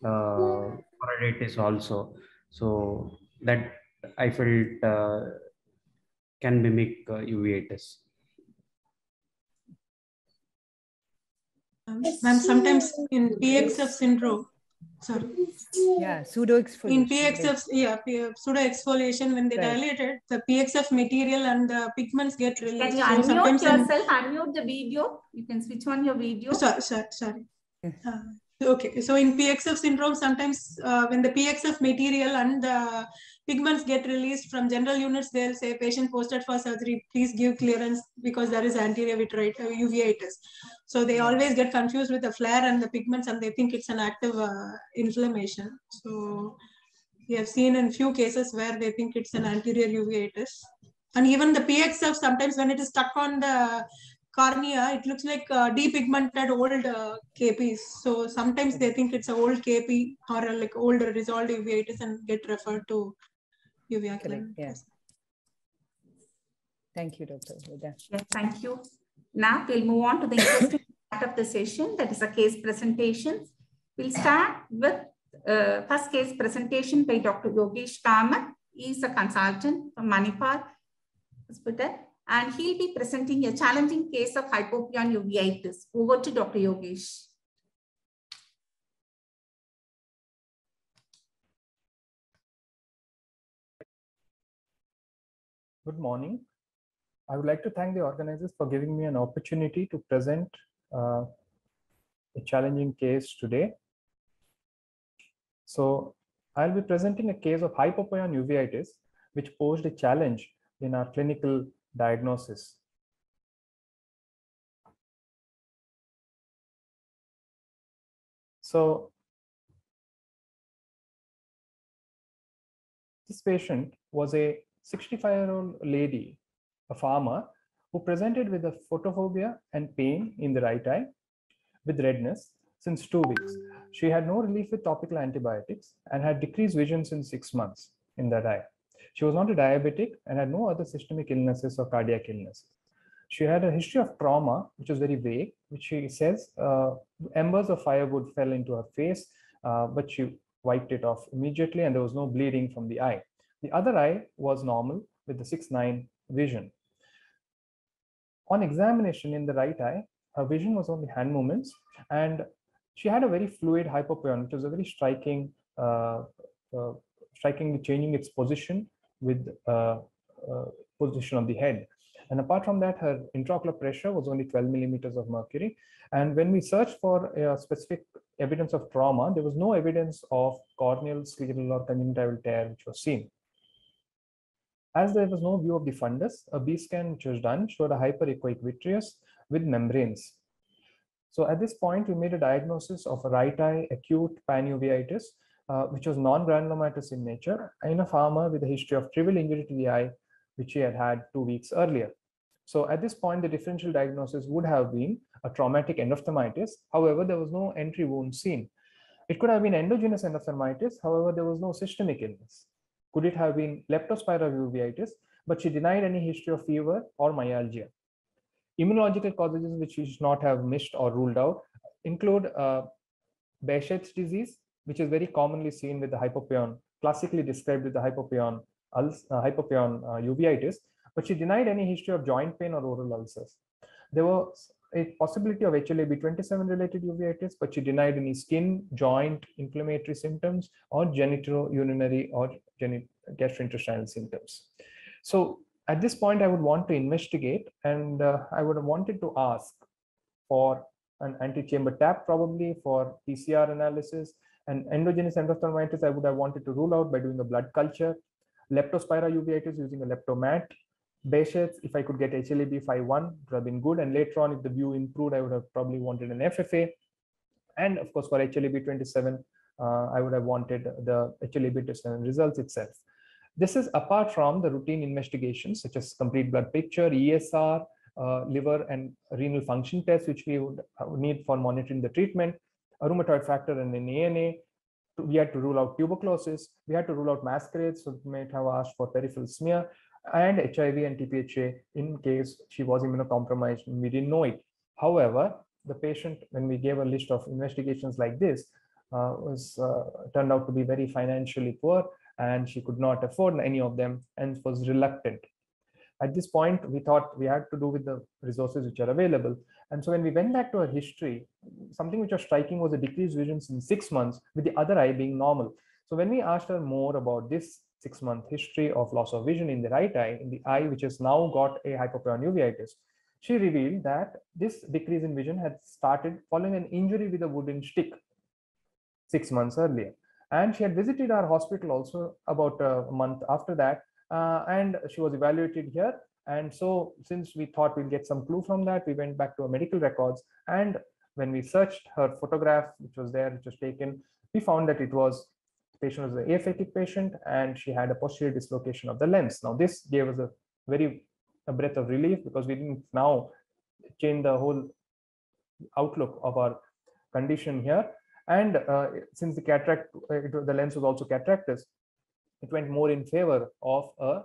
Speaker 4: uh, uh, also. So that I felt uh, can mimic uh, uveitis.
Speaker 5: Um, and sometimes in PXF syndrome, sorry.
Speaker 3: Yeah, pseudo exfoliation.
Speaker 5: In PXF, yeah, pseudo exfoliation, when they right. dilate it, the PXF material and the pigments get released.
Speaker 1: Can you so unmute yourself, unmute the video? You can switch on your video.
Speaker 5: Sorry, sorry, sorry. Uh, okay, so in PXF syndrome, sometimes uh, when the PXF material and the pigments get released from general units, they'll say patient posted for surgery, please give clearance because there is anterior vitreous uh, uveitis. So they always get confused with the flare and the pigments and they think it's an active uh, inflammation. So we have seen in few cases where they think it's an anterior uveitis. And even the PXF, sometimes when it is stuck on the cornea, it looks like uh, depigmented old uh, KPs. So sometimes they think it's an old KP or a, like older resolved uveitis and get referred to Uveitis.
Speaker 3: Yes. Thank you, Dr. Veda.
Speaker 1: Yes, thank you. Now we'll move on to the interesting part of the session, that is a case presentation. We'll start with uh, first case presentation by Dr. Yogesh Kamath. He is a consultant from Manipal Hospital and he'll be presenting a challenging case of hypopyon uveitis. Over to Dr. Yogesh.
Speaker 9: Good morning. I would like to thank the organizers for giving me an opportunity to present uh, a challenging case today. So I'll be presenting a case of hypopyon uveitis, which posed a challenge in our clinical diagnosis. So this patient was a 65 year old lady, a farmer, who presented with a photophobia and pain in the right eye with redness since two weeks. She had no relief with topical antibiotics and had decreased vision since six months in that eye. She was not a diabetic and had no other systemic illnesses or cardiac illnesses. She had a history of trauma, which was very vague, which she says uh, embers of firewood fell into her face, uh, but she wiped it off immediately and there was no bleeding from the eye. The other eye was normal with the 6-9 vision. On examination in the right eye, her vision was only hand movements and she had a very fluid hypopyon, which was a very striking, uh, uh, strikingly changing its position with uh, uh, position of the head. And apart from that, her intraocular pressure was only 12 millimeters of mercury. And when we searched for a specific evidence of trauma, there was no evidence of corneal, scleral, or conjunctival tear which was seen. As there was no view of the fundus, a B scan which was done showed a hyperechoic vitreous with membranes. So at this point, we made a diagnosis of a right eye acute panuveitis, uh, which was non-granulomatous in nature in a farmer with a history of trivial injury to the eye, which he had had two weeks earlier. So at this point, the differential diagnosis would have been a traumatic endophthalmitis. However, there was no entry wound seen. It could have been endogenous endophthalmitis. However, there was no systemic illness. Could it have been leptospiral uveitis? But she denied any history of fever or myalgia. Immunological causes which she should not have missed or ruled out include uh, Behçet's disease, which is very commonly seen with the hypopyon, classically described with the hypopyon, uh, hypopyon uh, uveitis, but she denied any history of joint pain or oral ulcers. There was a possibility of HLA-B27 related uveitis, but she denied any skin, joint, inflammatory symptoms or genitourinary or gastrointestinal symptoms. So at this point, I would want to investigate and uh, I would have wanted to ask for an antechamber tap probably for PCR analysis and endogenous endophthalmitis I would have wanted to rule out by doing a blood culture. Leptospira uveitis using a leptomat. Behçet's, if I could get HLA-B51, would have been good. And later on, if the view improved, I would have probably wanted an FFA. And of course, for HLA-B27, uh, I would have wanted the HLA-B27 results itself. This is apart from the routine investigations such as complete blood picture, ESR, uh, liver and renal function tests, which we would need for monitoring the treatment, rheumatoid factor and an ANA. We had to rule out tuberculosis. We had to rule out masquerades, so we might have asked for peripheral smear and HIV and TPHA in case she was immunocompromised and we didn't know it. However, the patient, when we gave a list of investigations like this, uh, was uh, turned out to be very financially poor and she could not afford any of them and was reluctant. At this point, we thought we had to do with the resources which are available. And so when we went back to her history, something which was striking was a decreased vision in six months with the other eye being normal. So when we asked her more about this six month history of loss of vision in the right eye, in the eye which has now got a hypopyon uveitis, she revealed that this decrease in vision had started following an injury with a wooden stick six months earlier. And she had visited our hospital also about a month after that, and she was evaluated here. And so, since we thought we'd get some clue from that, we went back to our medical records. And when we searched her photograph, which was there, which was taken, we found that it was the patient was an aphakic patient and she had a posterior dislocation of the lens. Now, this gave us a very a breath of relief because we didn't now change the whole outlook of our condition here. And uh, since the cataract, uh, it, the lens was also cataractous, it went more in favor of a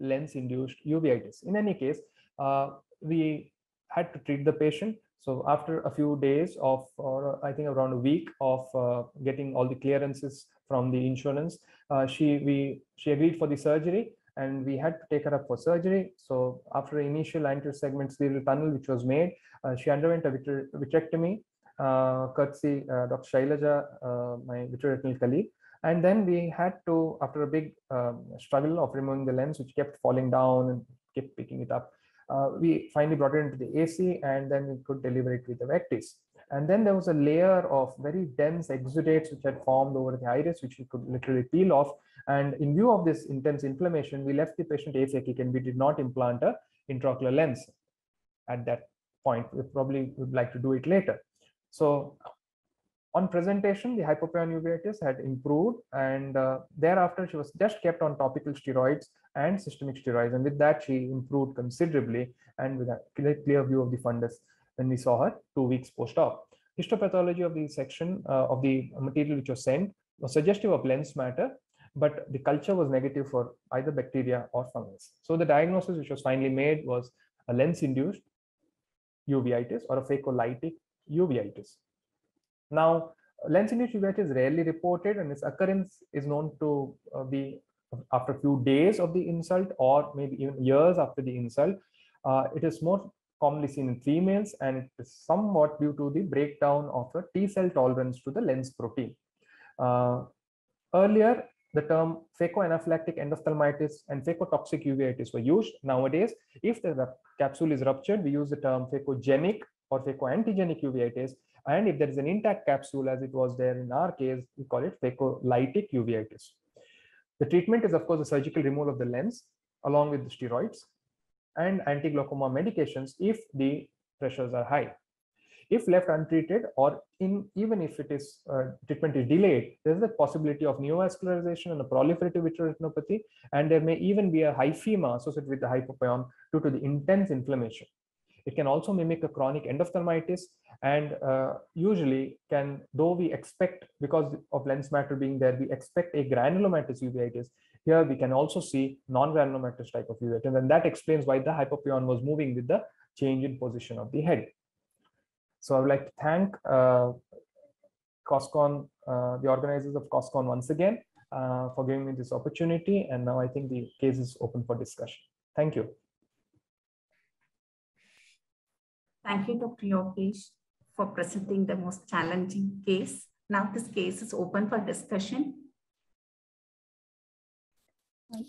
Speaker 9: lens-induced uveitis. In any case, uh, we had to treat the patient. So after a few days of, or I think around a week of uh, getting all the clearances from the insurance, uh, she we she agreed for the surgery and we had to take her up for surgery. So after initial anterior segment scleral tunnel, which was made, uh, she underwent a vitrectomy, uh, courtesy uh, Dr. Shailaja, uh, my vitreoretinal colleague. And then we had to, after a big um, struggle of removing the lens, which kept falling down and kept picking it up, uh, we finally brought it into the AC and then we could deliver it with the Vectis. And then there was a layer of very dense exudates which had formed over the iris, which we could literally peel off. And in view of this intense inflammation, we left the patient aphakic and we did not implant a intraocular lens at that point. We probably would like to do it later. So on presentation, the uveitis had improved and uh, thereafter she was just kept on topical steroids and systemic steroids. And with that, she improved considerably and with a clear, clear view of the fundus when we saw her two weeks post-op. Histopathology of the section uh, of the material which was sent was suggestive of lens matter, but the culture was negative for either bacteria or fungus. So the diagnosis which was finally made was a lens-induced uveitis or a phacolytic uveitis. Now, lens-induced uveitis is rarely reported and its occurrence is known to uh, be after a few days of the insult or maybe even years after the insult. Uh, it is more commonly seen in females and it is somewhat due to the breakdown of a T cell tolerance to the lens protein. Uh, earlier, the term phacoanaphylactic endophthalmitis and phacotoxic uveitis were used. Nowadays, if the capsule is ruptured, we use the term phacogenic or phacoantigenic uveitis. And if there is an intact capsule, as it was there in our case, we call it phacolytic uveitis. The treatment is, of course, the surgical removal of the lens along with the steroids and anti-glaucoma medications if the pressures are high. If left untreated or in even if it is uh, treatment is delayed, there is a possibility of neovascularization and a proliferative vitreoretinopathy, and there may even be a hyphema associated with the hypopyon due to the intense inflammation. It can also mimic a chronic endophthalmitis and uh, usually can, though we expect, because of lens matter being there, we expect a granulomatous uveitis. Here we can also see non-granulomatous type of uveitis and that explains why the hypopyon was moving with the change in position of the head. So I would like to thank uh, KOSCON, uh, the organizers of KOSCON once again uh, for giving me this opportunity. And now I think the case is open for discussion. Thank you.
Speaker 1: Thank you, Dr. Yogesh, for presenting the most challenging case. Now this case is open for discussion.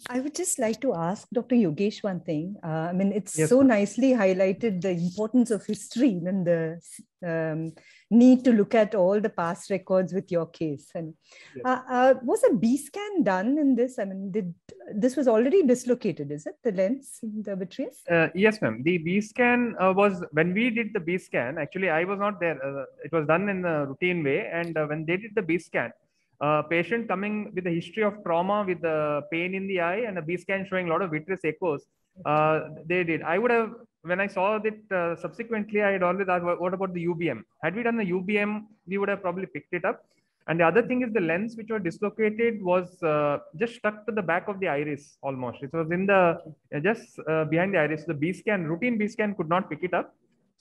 Speaker 3: I would just like to ask Dr. Yogesh one thing. Uh, I mean, it's
Speaker 6: Yes,
Speaker 3: so
Speaker 6: ma'am.
Speaker 3: nicely highlighted the importance of history and the um, need to look at all the past records with your case. And
Speaker 6: Yes.
Speaker 3: uh, uh, was a B scan done in this? I mean, did this was already dislocated? Is it the lens, in the vitreous?
Speaker 6: Uh, yes, ma'am. The B scan uh, was when we did the B scan. Actually, I was not there. Uh, it was done in a routine way, and uh, when they did the B scan, uh, patient coming with a history of trauma with the pain in the eye and a B scan showing a lot of vitreous echoes. Uh, they did. I would have when I saw that uh, subsequently. I had always asked, what, what about the UBM? Had we done the UBM, we would have probably picked it up. And the other thing is the lens which was dislocated was uh, just stuck to the back of the iris almost. It was in the uh, just uh, behind the iris. The B scan, routine B scan could not pick it up.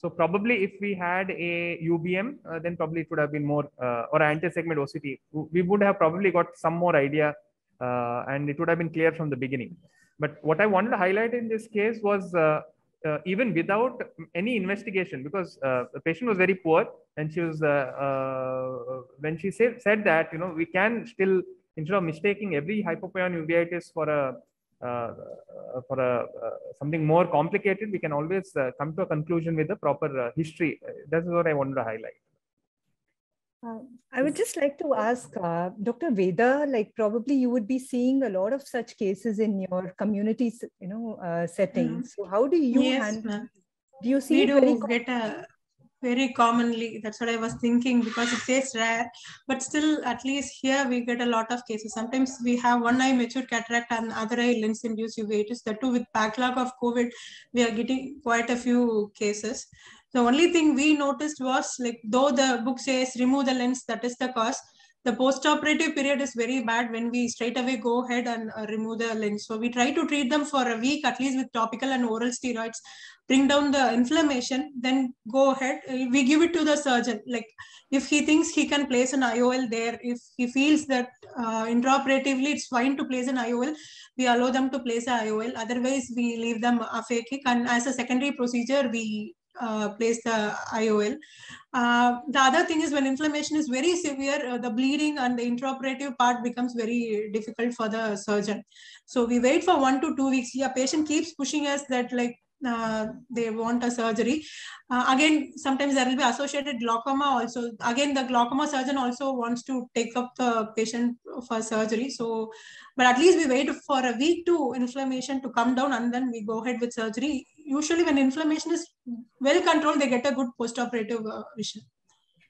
Speaker 6: So probably if we had a UBM, uh, then probably it would have been more, uh, or anti-segment OCT, we would have probably got some more idea uh, and it would have been clear from the beginning. But what I wanted to highlight in this case was uh, uh, even without any investigation, because uh, the patient was very poor and she was, when she said, said that, you know, we can still, instead of mistaking every hypopyon uveitis for a for a uh, something more complicated, we can always uh, come to a conclusion with the proper uh, history. Uh, That's what I wanted to highlight.
Speaker 3: Uh, I would just like to ask uh, Dr. Veda, like probably you would be seeing a lot of such cases in your communities, you know, uh, settings. So how do you
Speaker 5: yes,
Speaker 3: handle?
Speaker 5: ma'am.
Speaker 3: Do you see
Speaker 5: we
Speaker 3: it
Speaker 5: do
Speaker 3: very
Speaker 5: get a very commonly. That's what i was thinking because it says rare. But still at least here we get a lot of cases. Sometimes we have one eye mature cataract and other eye lens induced uveitis. The two with backlog of covid we are getting quite a few cases. The only thing we noticed was like though the book says remove the lens that is the cause the post-operative period is very bad when we straight away go ahead and uh, remove the lens. So we try to treat them for a week at least with topical and oral steroids, bring down the inflammation, then go ahead. Uh, We give it to the surgeon. Like if he thinks he can place an IOL there, if he feels that uh, intraoperatively it's fine to place an IOL, we allow them to place an IOL. Otherwise, we leave them a aphakic. And as a secondary procedure, we uh, place the IOL. Uh, the other thing is when inflammation is very severe, uh, the bleeding and the intraoperative part becomes very difficult for the surgeon. So we wait for one to two weeks. Yeah, patient keeps pushing us that like uh, they want a surgery. Uh, again, sometimes there will be associated glaucoma also. Again, the glaucoma surgeon also wants to take up the patient for surgery. So, but at least we wait for a week to inflammation to come down and then we go ahead with surgery. Usually when inflammation is well controlled, they get a good post-operative uh, vision.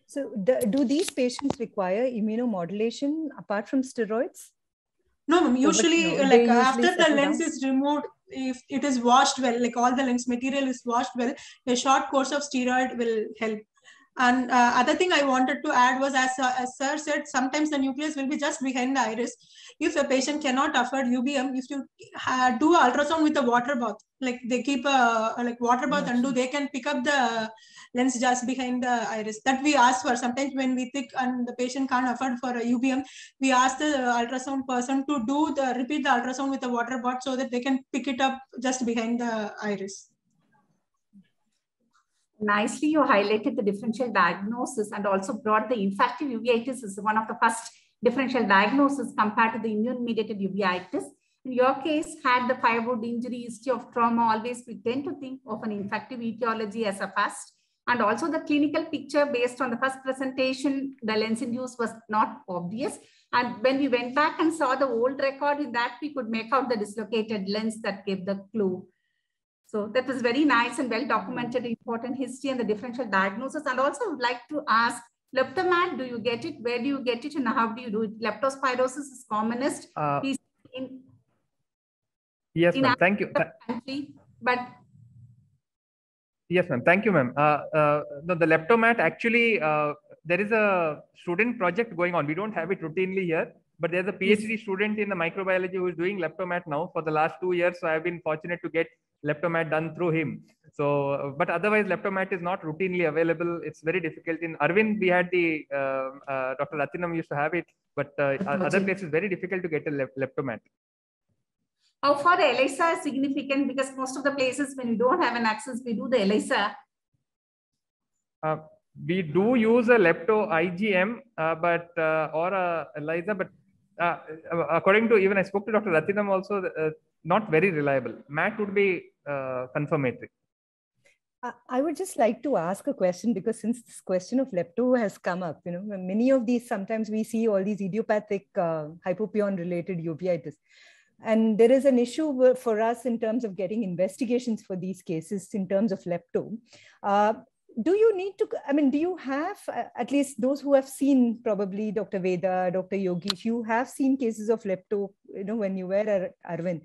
Speaker 3: So do, do these patients require immunomodulation apart from steroids?
Speaker 5: No, ma'am. Usually,
Speaker 3: no,
Speaker 5: like
Speaker 3: usually
Speaker 5: after the lens
Speaker 3: down?
Speaker 5: is removed, if it is washed well, like all the lens material is washed well, a short course of steroid will help. And uh, other thing I wanted to add was, as, uh, as Sir said, sometimes the nucleus will be just behind the iris. If a patient cannot afford UBM, if you uh, do ultrasound with a water bath, like they keep a like water bath and do, they can pick up the lens just behind the iris. That we ask for. Sometimes when we think and the patient can't afford for a UBM, we ask the ultrasound person to do the repeat the ultrasound with a water bath so that they can pick it up just behind the iris.
Speaker 1: Nicely, you highlighted the differential diagnosis and also brought the infective uveitis as one of the first differential diagnosis compared to the immune-mediated uveitis. In your case, had the firewood injury, history of trauma, always we tend to think of an infective etiology as a first. And also the clinical picture based on the first presentation, the lens induced was not obvious. And when we went back and saw the old record in that, we could make out the dislocated lens that gave the clue. So that was very nice and well documented important history and the differential diagnosis. And also I would like to ask, leptomat, do you get it? Where do you get it and how do you do it? Leptospirosis is commonest.
Speaker 6: Uh,
Speaker 1: in,
Speaker 6: yes, ma'am. Thank you.
Speaker 1: Country, but
Speaker 6: Yes, ma'am. Thank you, ma'am. Uh, uh, the, the leptomat actually, uh, there is a student project going on. We don't have it routinely here, but there's a PhD yes. student in the microbiology who is doing leptomat now for the last two years. So I've been fortunate to get leptomat done through him. So, but otherwise, leptomat is not routinely available. It's very difficult. In Aravind, we had the uh, uh, Dr. Rathinam used to have it, but uh, other places very difficult to get a lep leptomat.
Speaker 1: How far ELISA is significant because most of the places when you don't have an access, we do the ELISA.
Speaker 6: Uh, we do use a lepto IgM, uh, but uh, or a ELISA, but uh, according to even I spoke to Dr. Rathinam also, uh, not very reliable. MAT would be confirmatory.
Speaker 3: I would just like to ask a question because since this question of lepto has come up, you know, many of these sometimes we see all these idiopathic uh, hypopyon related uveitis. And there is an issue for us in terms of getting investigations for these cases in terms of lepto. Uh, do you need to, I mean, do you have, uh, at least those who have seen probably Dr. Veda, Dr. Yogesh, you have seen cases of lepto, you know, when you were at Aravind.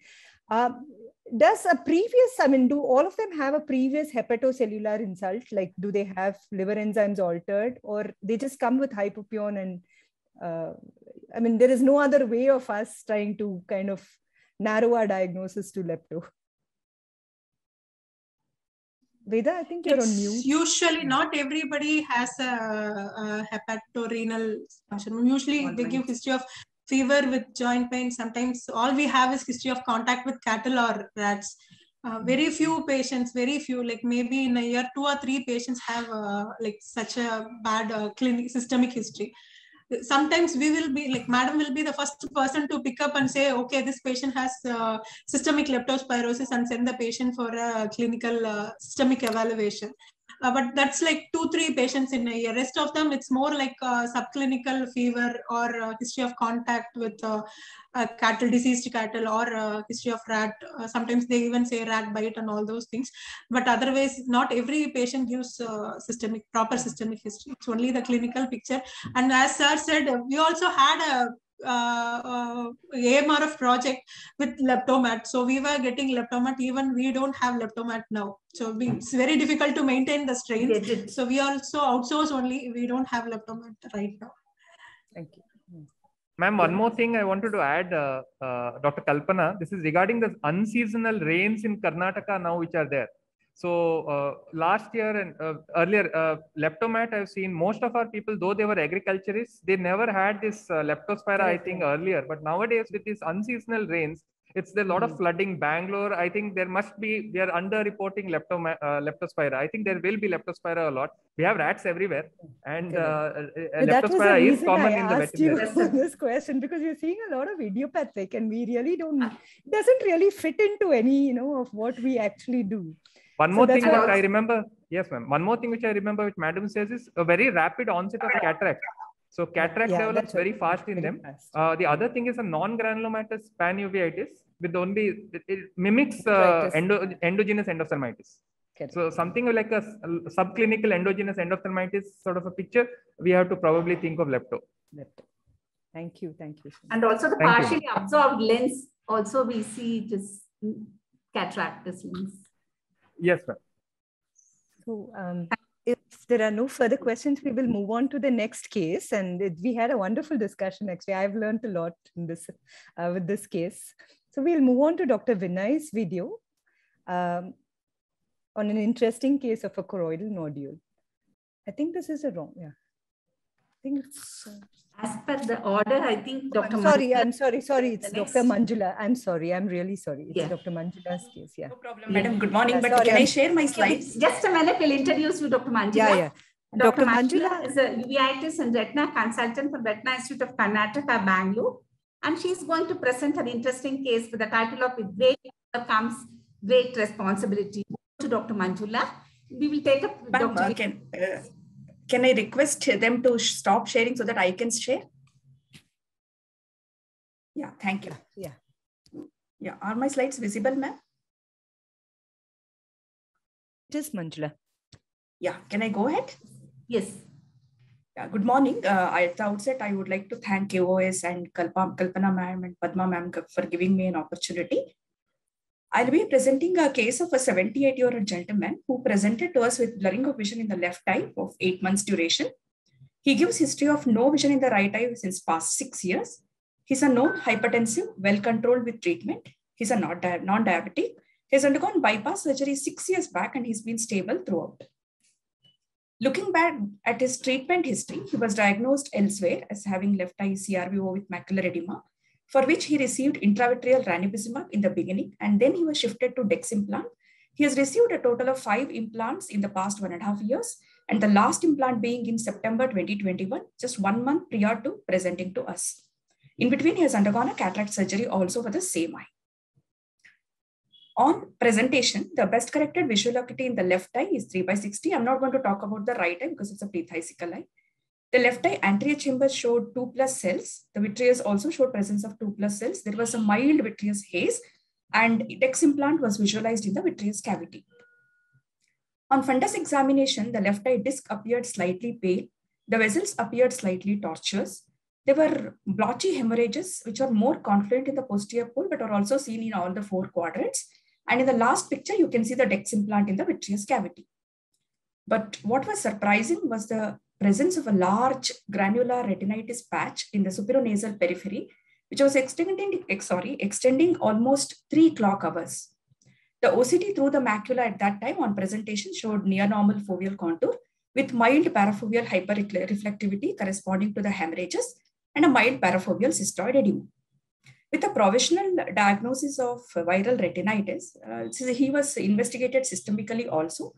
Speaker 3: Uh, does a previous, I mean, do all of them have a previous hepatocellular insult? Like, do they have liver enzymes altered or they just come with hypopyon and, uh, I mean, there is no other way of us trying to kind of narrow our diagnosis to lepto. Veda, I think you're
Speaker 5: it's
Speaker 3: on mute.
Speaker 5: Usually, not everybody has a, a hepatorenal function. Usually, One they minute. give history of fever with joint pain. Sometimes all we have is history of contact with cattle or rats. Uh, very few patients, very few, like maybe in a year, two or three patients have uh, like such a bad uh, clinic systemic history sometimes we will be like madam will be the first person to pick up and say okay this patient has uh, systemic leptospirosis and send the patient for a clinical uh, systemic evaluation uh, but that's like two three patients in a year. Rest of them it's more like subclinical fever or history of contact with cattle diseased cattle or history of rat. Sometimes they even say rat bite and all those things. But otherwise not every patient gives systemic proper systemic history. It's only the clinical picture. And as sir said we also had a uh, uh, AMRF project with leptomat. So we were getting leptomat, even we don't have leptomat now. So we, it's very difficult to maintain the strains. So we also outsource only, we don't have leptomat right now.
Speaker 3: Thank you.
Speaker 6: Ma'am, one more thing I wanted to add, uh, uh, Dr. Kalpana, this is regarding the unseasonal rains in Karnataka now, which are there. So uh, last year and uh, earlier, uh, leptomat I've seen most of our people, though they were agriculturists, they never had this uh, leptospira, I think, earlier. But nowadays, with these unseasonal rains, it's there a lot mm. of flooding. Bangalore, I think there must be, they are under-reporting leptoma, uh, leptospira. I think there will be leptospira a lot. We have rats everywhere. And uh, leptospira is common I in the veterinary.
Speaker 3: this question because you're seeing a lot of idiopathic and we really don't, it doesn't really fit into any, you know, of what we actually do.
Speaker 6: One more so thing that I remember, yes, ma'am. One more thing which I remember, which Madam says, is a very rapid onset of cataract. So cataract yeah, develops very fast in very them. Fast. Uh, the other thing is a non-granulomatous panuveitis with only it, it mimics uh, endo, endogenous endophthalmitis. Okay. So something like a, a, subclinical endogenous endophthalmitis sort of a picture, we have to probably think of lepto.
Speaker 3: Lepto. Thank you, thank you.
Speaker 1: And also the thank partially you. absorbed lens, also we see just cataract lens.
Speaker 6: Yes, ma'am.
Speaker 3: So um, if there are no further questions, we will move on to the next case. And it, we had a wonderful discussion. Actually, I've learned a lot in this uh, with this case. So we'll move on to Dr. Vinay's video um, on an interesting case of a choroidal nodule. I think this is a wrong, yeah. I think it's... Uh,
Speaker 1: as per the order, I think Dr.
Speaker 3: I'm sorry, I'm sorry, sorry. It's Dr. Manjula. I'm sorry. I'm really sorry. It's yeah. Dr. Manjula's case. Yeah.
Speaker 8: No problem, madam. Good morning. Yeah, but sorry, can I'm, I share my slides?
Speaker 1: Just a minute. We'll introduce you, Dr. Manjula.
Speaker 3: Yeah, yeah.
Speaker 1: Dr. Dr. Manjula is a uveitis and retina consultant from Retina Institute of Karnataka, Bangalore. And she's going to present an interesting case with the title of With Great Comes Great Responsibility. To Dr. Manjula. We will take up
Speaker 8: Dr. Can, uh, can I request them to stop sharing so that I can share? Yeah, thank you.
Speaker 3: Yeah.
Speaker 8: Yeah, are my slides visible, ma'am?
Speaker 3: is Manjula.
Speaker 8: Yeah, can I go ahead?
Speaker 1: Yes.
Speaker 8: Yeah, good morning. Uh, at the outset, I would like to thank KOS and Kalpa, Kalpana ma'am and Padma ma'am for giving me an opportunity. I'll be presenting a case of a 78-year-old gentleman who presented to us with blurring of vision in the left eye of eight months duration. He gives history of no vision in the right eye since past six years. He's a known hypertensive, well controlled with treatment. He's a non-diabetic. He's undergone bypass surgery six years back and he's been stable throughout. Looking back at his treatment history, he was diagnosed elsewhere as having left eye CRVO with macular edema, for which he received intravitreal ranibizumab in the beginning, and then he was shifted to DEX implant. He has received a total of five implants in the past one and a half years, and the last implant being in September 2021, just one month prior to presenting to us. In between, he has undergone a cataract surgery also for the same eye. On presentation, the best corrected visual acuity in the left eye is 3 by 60. I'm not going to talk about the right eye because it's a prephthisical eye. The left eye anterior chamber showed 2 plus cells. The vitreous also showed presence of 2 plus cells. There was a mild vitreous haze and DEX implant was visualized in the vitreous cavity. On fundus examination, the left eye disc appeared slightly pale. The vessels appeared slightly tortuous. There were blotchy hemorrhages, which are more confluent in the posterior pole, but are also seen in all the four quadrants. And in the last picture, you can see the DEX implant in the vitreous cavity. But what was surprising was the presence of a large granular retinitis patch in the superonasal periphery, which was extending, sorry, extending almost three clock hours. The OCT through the macula at that time on presentation showed near normal foveal contour with mild parafoveal hyperreflectivity corresponding to the hemorrhages and a mild parafoveal cystoid edema. With a provisional diagnosis of viral retinitis, uh, he was investigated systemically also.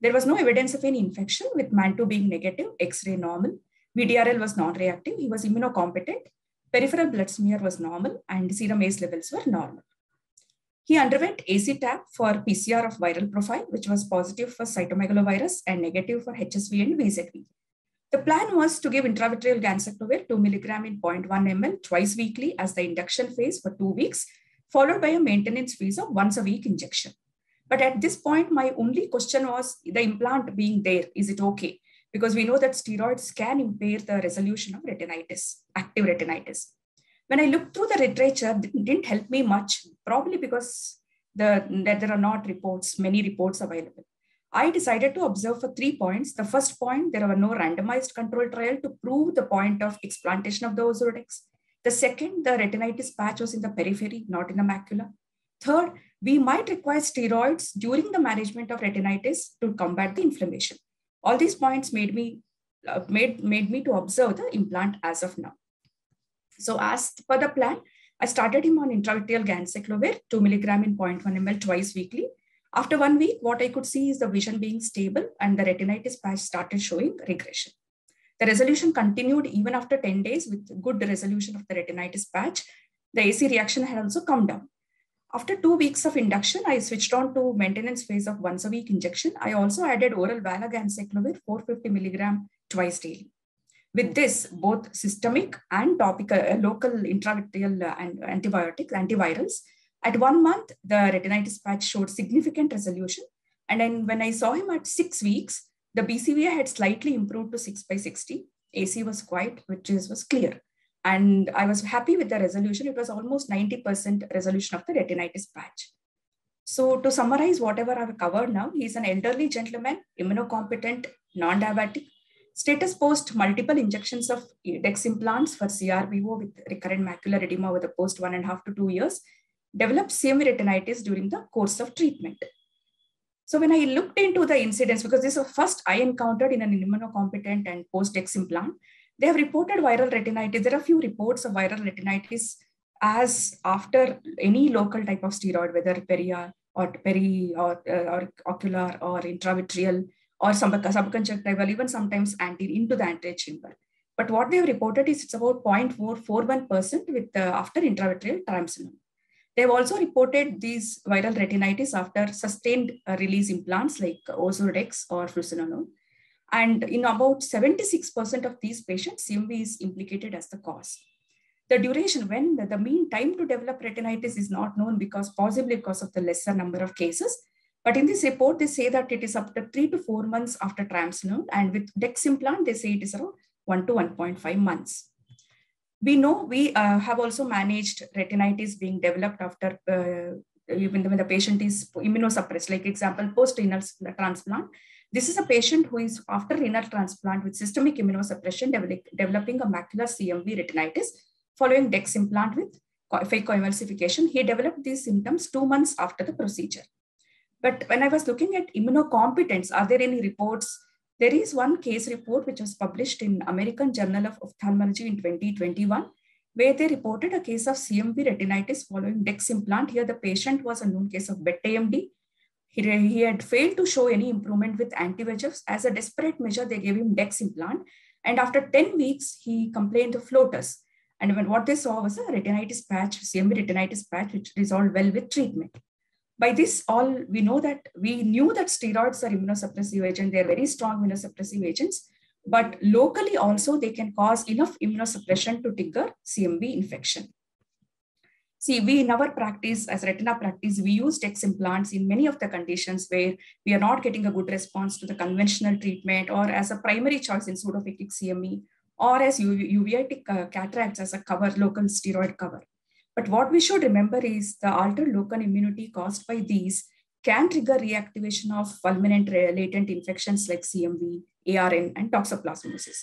Speaker 8: There was no evidence of any infection with Mantoux being negative, X-ray normal. VDRL was non-reactive. He was immunocompetent. Peripheral blood smear was normal and serum ACE levels were normal. He underwent AC-TAP for PCR of viral profile, which was positive for cytomegalovirus and negative for HSV and VZV. The plan was to give intravitreal ganciclovir 2 milligram in 0.1 ml twice weekly as the induction phase for two weeks, followed by a maintenance phase of once a week injection. But at this point, my only question was the implant being there, is it okay? Because we know that steroids can impair the resolution of retinitis, active retinitis. When I looked through the literature, it didn't help me much, probably because the, that there are not reports, many reports available. I decided to observe for three points. The first point, there were no randomized control trial to prove the point of explantation of the ozurdex. The second, the retinitis patch was in the periphery, not in the macula. Third, we might require steroids during the management of retinitis to combat the inflammation. All these points made me, uh, made, made me to observe the implant as of now. So as per the plan, I started him on intravitreal ganciclovir, 2 milligram in 0.1 ml twice weekly. After one week, what I could see is the vision being stable and the retinitis patch started showing regression. The resolution continued even after 10 days with good resolution of the retinitis patch. The AC reaction had also come down. After two weeks of induction, I switched on to maintenance phase of once a week injection. I also added oral valganciclovir 450 milligram twice daily. With this, both systemic and topical, uh, local intravitreal uh, and antibiotics, antivirals, at one month, the retinitis patch showed significant resolution. And then when I saw him at six weeks, the BCVA had slightly improved to 6 by 60. AC was quiet, which is, was clear. And I was happy with the resolution. It was almost 90% resolution of the retinitis patch. So to summarize whatever I've covered now, he's an elderly gentleman, immunocompetent, non-diabetic, Status post multiple injections of DEX implants for CRVO with recurrent macular edema over the post one and a half to two years, developed CMV retinitis during the course of treatment. So when I looked into the incidence, because this was first I encountered in an immunocompetent and post-DEX implant, they have reported viral retinitis. There are a few reports of viral retinitis as after any local type of steroid, whether peria or peri or, uh, or ocular or intravitreal or subconjunctival, even sometimes into the anterior chamber. But what they have reported is it's about 0.441% with uh, after intravitreal triamcinolone. They have also reported these viral retinitis after sustained uh, release implants like Ozurdex or fluocinolone. And in about 76% of these patients, CMV is implicated as the cause. The duration when the, the mean time to develop retinitis is not known because possibly because of the lesser number of cases, But in this report, they say that it is up to three to four months after transplant. And with DEX implant, they say it is around one to 1.5 months. We know we uh, have also managed retinitis being developed after uh, even when the patient is immunosuppressed, like example, post-renal transplant. This is a patient who is after renal transplant with systemic immunosuppression develop, developing a macular CMV retinitis following DEX implant with phacoemulsification. He developed these symptoms two months after the procedure. But when I was looking at immunocompetence, are there any reports? There is one case report which was published in American Journal of Ophthalmology in 2021, where they reported a case of CMV retinitis following DEX implant. Here, the patient was a known case of wet AMD. He, he had failed to show any improvement with anti-VEGFs. As a desperate measure, they gave him DEX implant. And after 10 weeks, he complained of floaters. And when what they saw was a retinitis patch, CMV retinitis patch, which resolved well with treatment by this all we know that we knew that steroids are immunosuppressive agents. they're very strong immunosuppressive agents but locally also they can cause enough immunosuppression to trigger cmv infection see we in our practice as retina practice we use dex implants in many of the conditions where we are not getting a good response to the conventional treatment or as a primary choice in pseudophakic cme or as uveitic uh, cataracts as a cover local steroid cover but what we should remember is the altered local immunity caused by these can trigger reactivation of fulminant latent infections like CMV, ARN, and toxoplasmosis.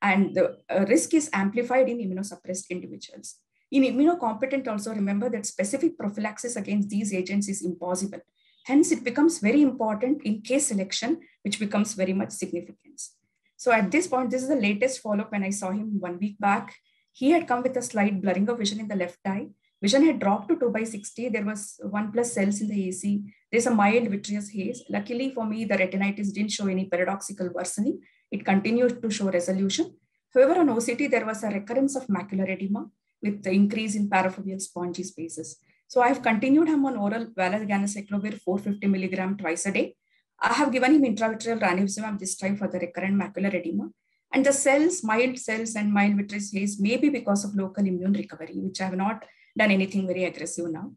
Speaker 8: And the uh, risk is amplified in immunosuppressed individuals. In immunocompetent also remember that specific prophylaxis against these agents is impossible. Hence, it becomes very important in case selection, which becomes very much significance. So at this point, this is the latest follow-up when I saw him one week back. He had come with a slight blurring of vision in the left eye. Vision had dropped to 2 by 60. There was 1 plus cells in the AC. There's a mild vitreous haze. Luckily for me, the retinitis didn't show any paradoxical worsening. It continued to show resolution. However, on OCT, there was a recurrence of macular edema with the increase in parafoveal spongy spaces. So I have continued him on oral valganciclovir 450 milligram twice a day. I have given him intravitreal ranibizumab this time for the recurrent macular edema. And the cells, mild cells and mild vitreous haze may be because of local immune recovery, which I have not done anything very aggressive now.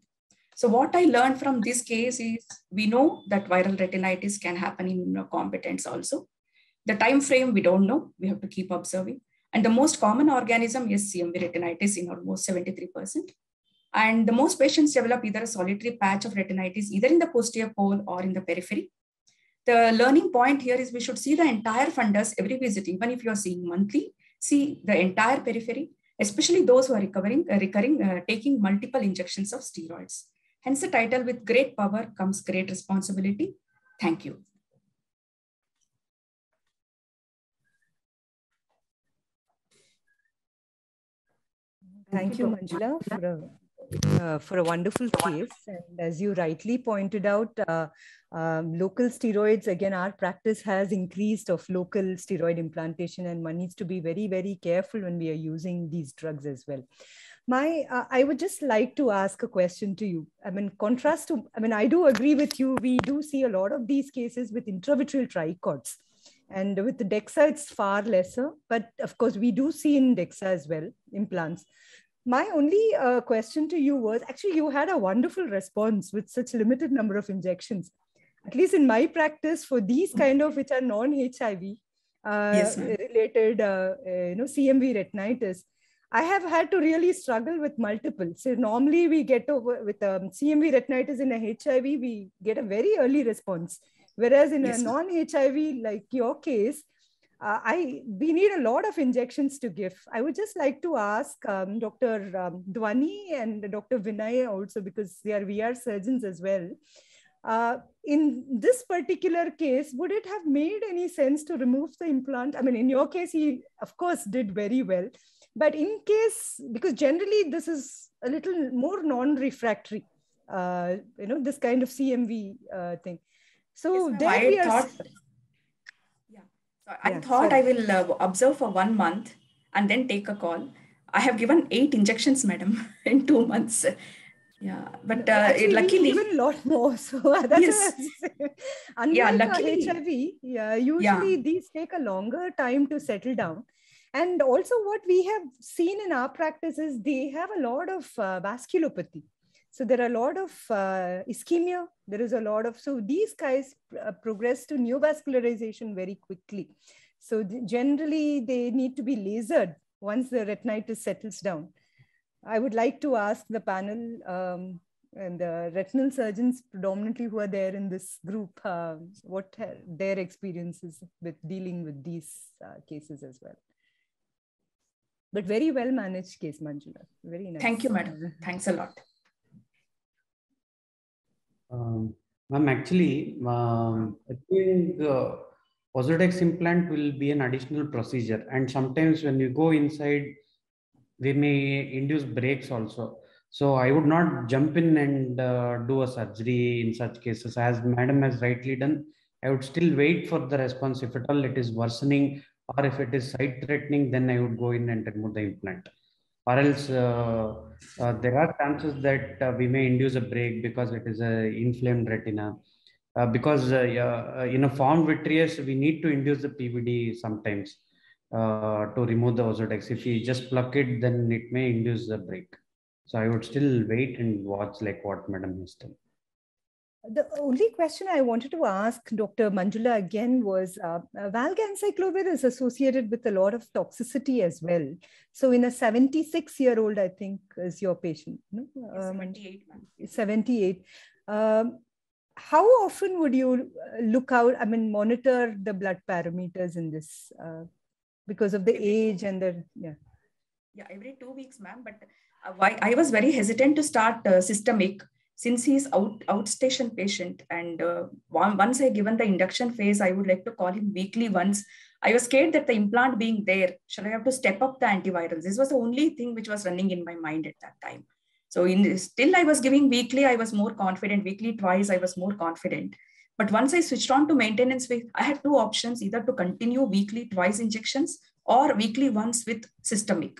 Speaker 8: So what I learned from this case is we know that viral retinitis can happen in immunocompetence also. The time frame we don't know, we have to keep observing. And the most common organism is CMV retinitis in almost 73%. And the most patients develop either a solitary patch of retinitis, either in the posterior pole or in the periphery the learning point here is we should see the entire fundus every visit, even if you're seeing monthly, see the entire periphery, especially those who are recovering, uh, recurring, uh, taking multiple injections of steroids. Hence the title, with great power comes great responsibility. Thank you.
Speaker 3: Thank you, Manjula, for a uh, for a wonderful case. And as you rightly pointed out, uh, um, local steroids, again, our practice has increased of local steroid implantation, and one needs to be very, very careful when we are using these drugs as well. My, uh, I would just like to ask a question to you. I mean, contrast to, I mean, I do agree with you. We do see a lot of these cases with intravitreal trichodes. And with the DEXA, it's far lesser. But of course, we do see in DEXA as well implants. My only uh, question to you was actually, you had a wonderful response with such limited number of injections. At least in my practice, for these kind of which are non-HIV uh, yes, related, uh, uh you know, CMV retinitis, I have had to really struggle with multiple. So normally we get over with um, CMV retinitis in a HIV, we get a very early response. Whereas in yes, a non-HIV, like your case, uh, I we need a lot of injections to give. I would just like to ask um, Dr. Um, Dwani and Dr. Vinay also because they are VR surgeons as well. Uh, in this particular case, would it have made any sense to remove the implant? I mean, in your case, he of course did very well, but in case because generally this is a little more non-refractory, uh, you know, this kind of CMV uh, thing. So yes, there we are.
Speaker 8: I yeah, thought sorry. I will uh, observe for one month and then take a call. I have given eight injections, madam, in two months. Yeah, but uh,
Speaker 3: Actually,
Speaker 8: luckily
Speaker 3: even a lot more. So that's yes. unlike yeah, luckily, HIV, yeah, usually yeah. these take a longer time to settle down. And also, what we have seen in our practice is they have a lot of uh, vasculopathy. So there are a lot of uh, ischemia. There is a lot of, so these guys uh, progress to neovascularization very quickly. So generally they need to be lasered once the retinitis settles down. I would like to ask the panel um, and the retinal surgeons predominantly who are there in this group, uh, what their experiences with dealing with these uh, cases as well. But very well managed case, Manjula. Very nice.
Speaker 8: Thank you, madam. Thanks a lot.
Speaker 4: Um, Ma'am, actually, um, I think uh, implant will be an additional procedure. And sometimes when you go inside, we may induce breaks also. So I would not jump in and uh, do a surgery in such cases. As madam has rightly done, I would still wait for the response. If at all it is worsening or if it is sight threatening, then I would go in and remove the implant. Or else uh, uh, there are chances that uh, we may induce a break because it is a inflamed retina. Uh, because uh, in a formed vitreous, we need to induce the PVD sometimes to remove the Ozurdex. If we just pluck it, then it may induce the break. So I would still wait and watch like what Madam has done.
Speaker 3: The only question I wanted to ask Dr. Manjula again was uh, uh, valganciclovir is associated with a lot of toxicity as well. So in a 76 year old, I think is your patient, no?
Speaker 8: Um, 78.
Speaker 3: 78. Um, how often would you uh, look out, I mean, monitor the blood parameters in this uh, because of the age and the, yeah.
Speaker 8: Yeah, every two weeks, ma'am. But uh, why I was very hesitant to start uh, systemic since he's out outstation patient and uh, once I given the induction phase, I would like to call him weekly once. I was scared that the implant being there, shall I have to step up the antivirals? This was the only thing which was running in my mind at that time. So in still I was giving weekly, I was more confident. Weekly twice, I was more confident. But once I switched on to maintenance phase, I had two options: either to continue weekly twice injections or weekly once with systemic.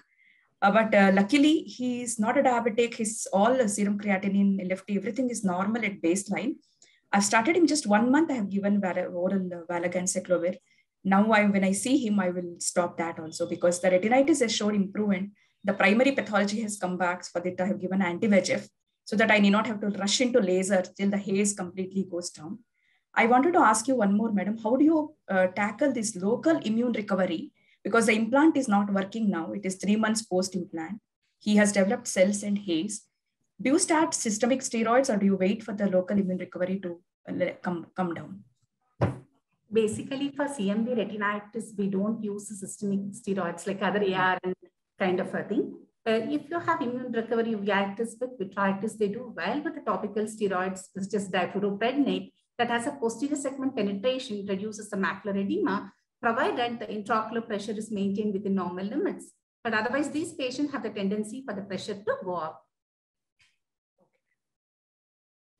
Speaker 8: Uh, but uh, luckily, he's not a diabetic. He's all serum creatinine, LFT, everything is normal at baseline. I've started him just one month. I have given oral uh, valganciclovir. Now, I, when I see him, I will stop that also because the retinitis has showed improvement. The primary pathology has come back. For that, I have given anti-VEGF so that I need not have to rush into laser till the haze completely goes down. I wanted to ask you one more, madam. How do you uh, tackle this local immune recovery because the implant is not working now. It is three months post implant. He has developed cells and haze. Do you start systemic steroids or do you wait for the local immune recovery to uh, come, come down?
Speaker 1: Basically, for CMV retinitis, we don't use systemic steroids like other ARN kind of a thing. Uh, if you have immune recovery uveitis with vitritis, they do well with the topical steroids, such as difluprednate, that has a posterior segment penetration, reduces the macular edema, provided the intraocular pressure is maintained within normal limits. But otherwise, these patients have the tendency for the pressure to go up.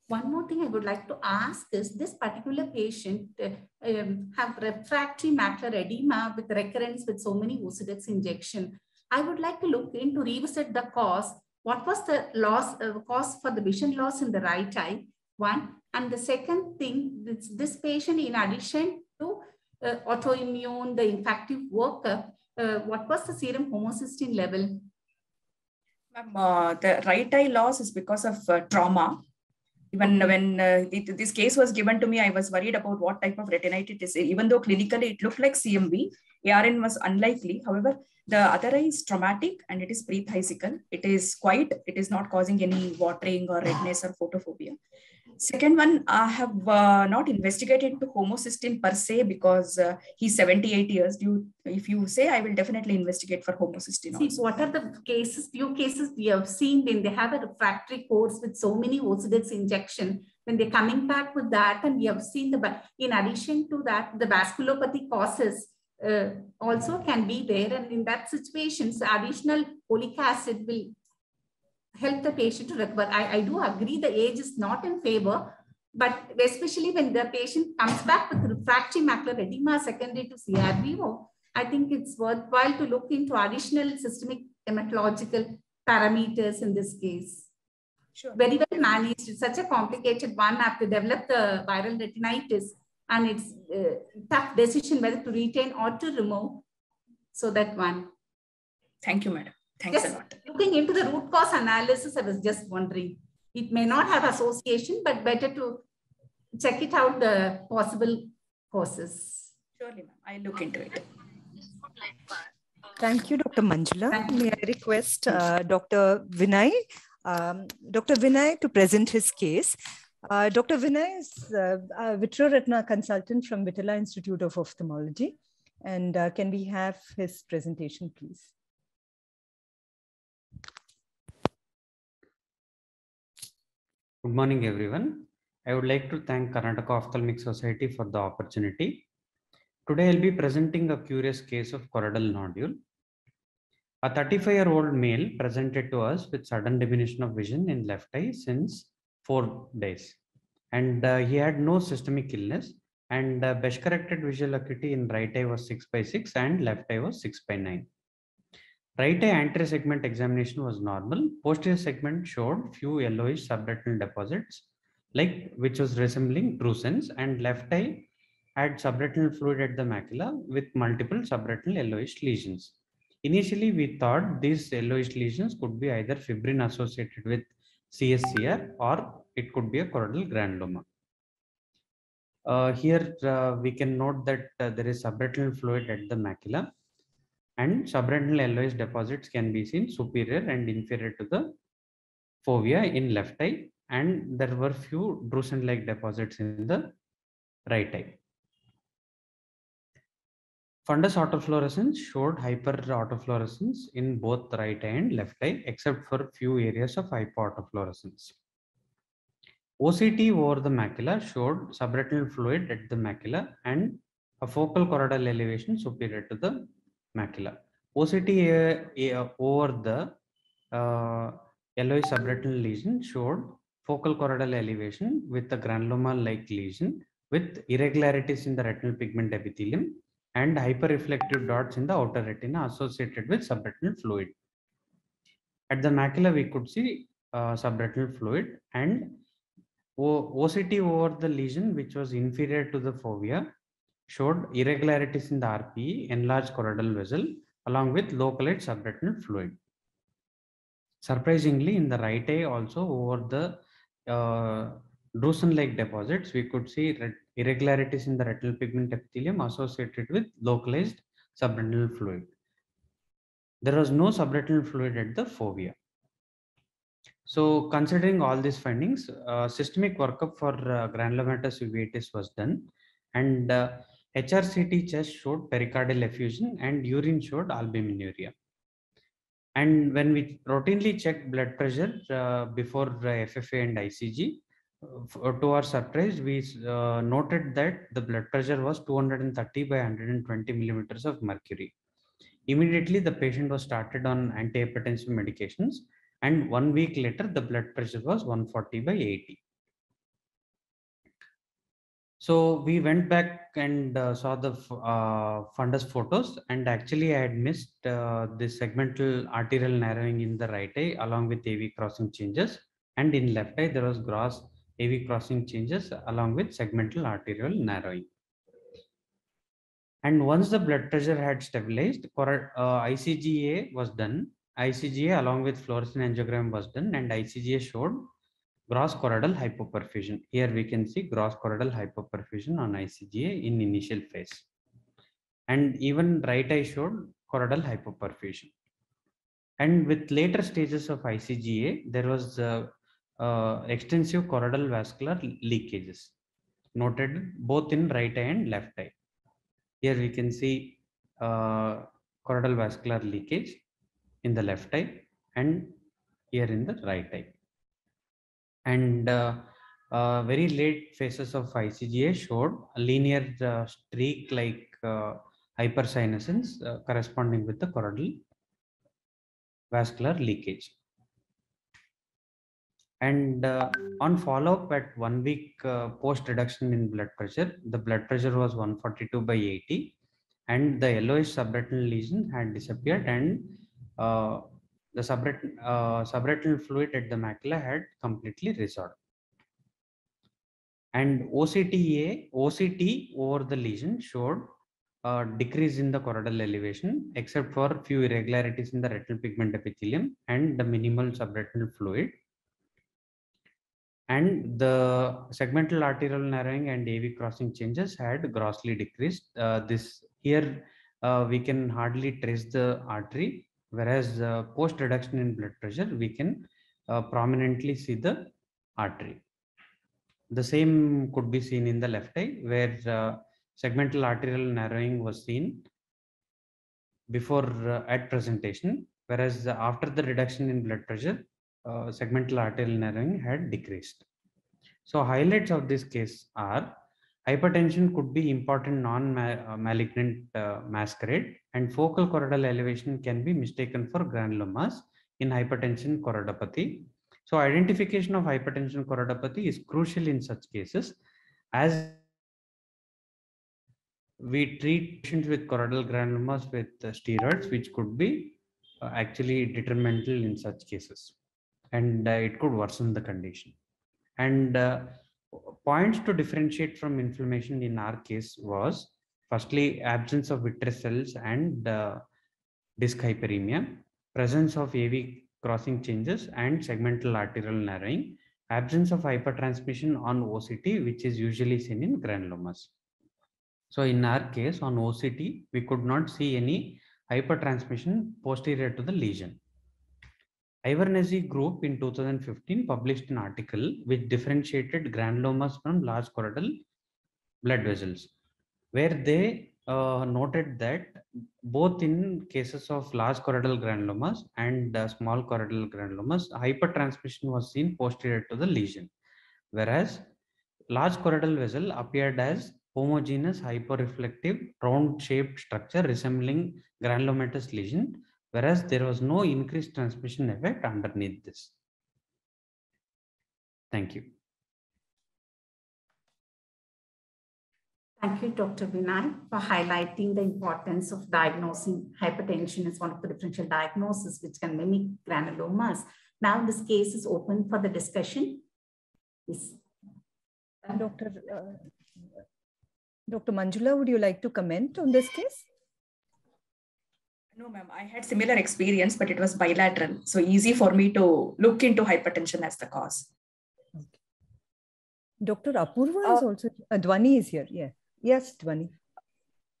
Speaker 1: One more thing I would like to ask is this particular patient uh, um, have refractory macular edema with recurrence with so many Ozurdex injection. I would like to look into revisit the cause. What was the loss uh, cause for the vision loss in the right eye? One. And the second thing, this, this patient in addition to uh, autoimmune, the infective workup, uh, what was the serum homocysteine level?
Speaker 8: Uh, the right eye loss is because of uh, trauma. Even when uh, it, this case was given to me, I was worried about what type of retinitis it is. Even though clinically it looked like CMV, ARN was unlikely. However, the other eye is traumatic and it is prephthisical. It is quite, it is not causing any watering or redness or photophobia. Second one, I have uh, not investigated into homocysteine per se because uh, he's 78 years. You, if you say, I will definitely investigate for homocysteine.
Speaker 1: See, also. what are the cases, few cases we have seen when they have a refractory course with so many Ozurdex injection, when they're coming back with that, and we have seen the, in addition to that, the vasculopathy causes uh, also can be there. And in that situation, so additional folic acid will help the patient to recover. I, I do agree the age is not in favor, but especially when the patient comes back with refractory macular edema secondary to CRVO, I think it's worthwhile to look into additional systemic hematological parameters in this case. Sure. Very well managed. It's such a complicated one. I have to develop the viral retinitis and it's a tough decision whether to retain or to remove. So that one.
Speaker 8: Thank you, madam. Thanks just a lot.
Speaker 1: Looking into the root cause analysis, I was just wondering. It may not have association, but better to check it out the possible causes.
Speaker 8: Surely, ma'am. I'll look into it.
Speaker 3: Thank you, Dr. Manjula. May I request uh, Dr. Vinay, um, Dr. Vinay to present his case. Uh, Dr. Vinay is uh, a Vitro consultant from Vittala Institute of Ophthalmology. And uh, can we have his presentation, please?
Speaker 4: Good morning, everyone. I would like to thank Karnataka Ophthalmic Society for the opportunity. Today, I'll be presenting a curious case of choroidal nodule. A 35-year-old male presented to us with sudden diminution of vision in left eye since four days. And uh, he had no systemic illness and uh, best corrected visual acuity in right eye was 6 by 6 and left eye was 6 by 9. Right eye anterior segment examination was normal. Posterior segment showed few yellowish subretinal deposits, like which was resembling drusen, and left eye had subretinal fluid at the macula with multiple subretinal yellowish lesions. Initially, we thought these yellowish lesions could be either fibrin associated with CSCR or it could be a choroidal granuloma. Uh, here uh, we can note that uh, there is subretinal fluid at the macula and subretinal yellowish deposits can be seen superior and inferior to the fovea in left eye and there were few drusen-like deposits in the right eye. Fundus autofluorescence showed hyper autofluorescence in both the right eye and left eye except for few areas of hypoautofluorescence. OCT over the macula showed subretinal fluid at the macula and a focal choroidal elevation superior to the macula. OCT over the uh, yellowish subretinal lesion showed focal choroidal elevation with a granuloma-like lesion with irregularities in the retinal pigment epithelium and hyperreflective dots in the outer retina associated with subretinal fluid. At the macula, we could see uh, subretinal fluid and o OCT over the lesion, which was inferior to the fovea, showed irregularities in the RPE, enlarged choroidal vessel, along with localized subretinal fluid. Surprisingly, in the right eye also over the uh, drusen-like deposits, we could see irregularities in the retinal pigment epithelium associated with localized subretinal fluid. There was no subretinal fluid at the fovea. So considering all these findings, uh, systemic workup for uh, granulomatous uveitis was done and uh, HRCT chest showed pericardial effusion and urine showed albuminuria. And when we routinely checked blood pressure uh, before FFA and ICG, uh, to our surprise, we uh, noted that the blood pressure was 230 by 120 millimeters of mercury. Immediately, the patient was started on antihypertensive medications, and one week later, the blood pressure was 140 by 80. So we went back and uh, saw the uh, fundus photos, and actually I had missed uh, the segmental arterial narrowing in the right eye along with AV crossing changes, and in left eye there was gross AV crossing changes along with segmental arterial narrowing. And once the blood pressure had stabilized, uh, ICGA was done. ICGA along with fluorescein angiogram was done and ICGA showed gross choroidal hypoperfusion. Here we can see gross choroidal hypoperfusion on ICGA in initial phase. And even right eye showed choroidal hypoperfusion. And with later stages of ICGA, there was uh, uh, extensive choroidal vascular leakages noted both in right eye and left eye. Here we can see uh, choroidal vascular leakage in the left eye and here in the right eye. And uh, uh, very late phases of ICGA showed a linear uh, streak like hypercyanescence corresponding with the choroidal vascular leakage. And uh, on follow-up at one week uh, post-reduction in blood pressure, the blood pressure was 142 by 80 and the yellowish subretinal lesion had disappeared and uh, the subretin uh, subretinal fluid at the macula had completely resolved. And OCTA, OCT over the lesion showed a decrease in the choroidal elevation except for few irregularities in the retinal pigment epithelium and the minimal subretinal fluid and the segmental arterial narrowing and AV crossing changes had grossly decreased. Uh, this here uh, we can hardly trace the artery, whereas uh, post reduction in blood pressure we can uh, prominently see the artery. The same could be seen in the left eye, where uh, segmental arterial narrowing was seen before uh, at presentation, whereas after the reduction in blood pressure, uh, segmental arterial narrowing had decreased. So highlights of this case are hypertension could be important non-malignant uh, masquerade and focal choroidal elevation can be mistaken for granulomas in hypertension choroidopathy. So identification of hypertension choroidopathy is crucial in such cases as we treat patients with choroidal granulomas with uh, steroids, which could be uh, actually detrimental in such cases and uh, it could worsen the condition. And uh, points to differentiate from inflammation in our case was firstly absence of vitreous cells and uh, disc hyperemia, presence of AV crossing changes and segmental arterial narrowing, absence of hypertransmission on OCT, which is usually seen in granulomas. So in our case on OCT, we could not see any hypertransmission posterior to the lesion. Invernizzi group in 2015 published an article which differentiated granulomas from large choroidal blood vessels, where they uh, noted that both in cases of large choroidal granulomas and uh, small choroidal granulomas, hypertransmission was seen posterior to the lesion, whereas large choroidal vessel appeared as homogeneous hyperreflective round shaped structure resembling granulomatous lesion whereas there was no increased transmission effect underneath this. Thank you.
Speaker 1: Thank you, Dr. Vinay, for highlighting the importance of diagnosing hypertension as one of the differential diagnoses which can mimic granulomas. Now this case is open for the discussion. Yes.
Speaker 3: Dr. Uh, Dr. Manjula, would you like to comment on this case?
Speaker 8: No, ma'am. I had similar experience, but it was bilateral. So easy for me to look into hypertension as the cause.
Speaker 3: Okay. Dr. Apurva uh, is also, uh, Dwani is here. Yeah. Yes, Dwani.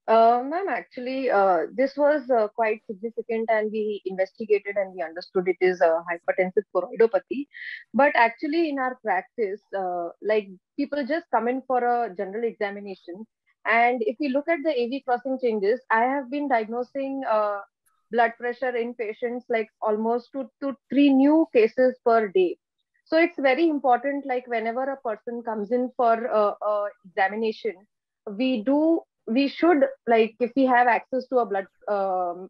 Speaker 10: Uh, ma'am, actually, uh, this was uh, quite significant and we investigated and we understood it is a hypertensive choroidopathy. But actually, in our practice, uh, like people just come in for a general examination and if we look at the AV crossing changes, I have been diagnosing uh, blood pressure in patients like almost two to three new cases per day. So it's very important, like whenever a person comes in for uh, uh, examination, we do, we should, like if we have access to a blood um,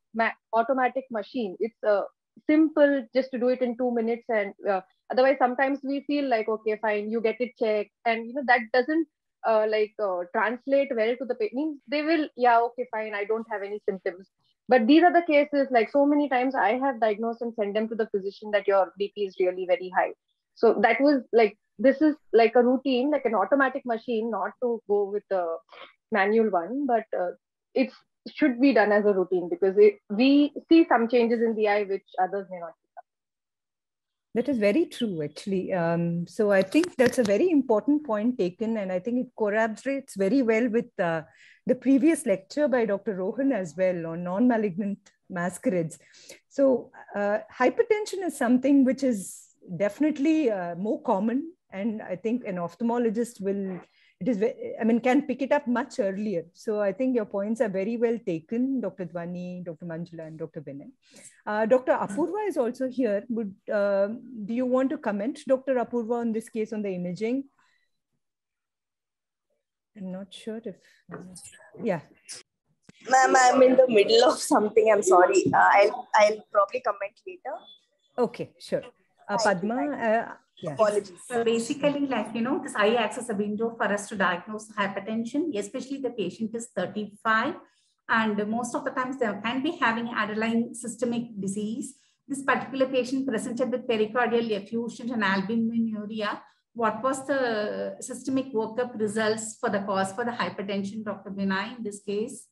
Speaker 10: automatic machine, it's uh, simple just to do it in two minutes. And uh, otherwise, sometimes we feel like, okay, fine, you get it checked. And, you know, that doesn't uh, like uh, translate well to the patient they will yeah okay fine i don't have any symptoms. But these are the cases like so many times i have diagnosed and sent them to the physician that your bp is really very high. So that was like this is like a routine like an automatic machine not to go with the manual one but uh, it should be done as a routine because it, we see some changes in the eye which others may not
Speaker 3: that is very true, actually. Um, so I think that's a very important point taken, and I think it corroborates very well with uh, the previous lecture by Dr. Rohan as well on non-malignant masquerades. So uh, hypertension is something which is definitely uh, more common, and I think an ophthalmologist will it is i mean can pick it up much earlier. So i think your points are very well taken dr dwani dr manjula and dr vinay. Uh, dr apurva is also here. Would uh, do you want to comment dr apurva on this case on the imaging? I'm not sure if yeah.
Speaker 11: Ma'am i'm in the middle of something. I'm sorry. Uh, i'll i'll probably comment later.
Speaker 3: Okay sure. Uh, padma
Speaker 1: So basically, like, you know, this eye acts as a window for us to diagnose hypertension, especially the patient is 35. And most of the times they can be having underlying systemic disease. This particular patient presented with pericardial effusion and albuminuria. What was the systemic workup results for the cause for the hypertension, Dr. Vinay, in this case?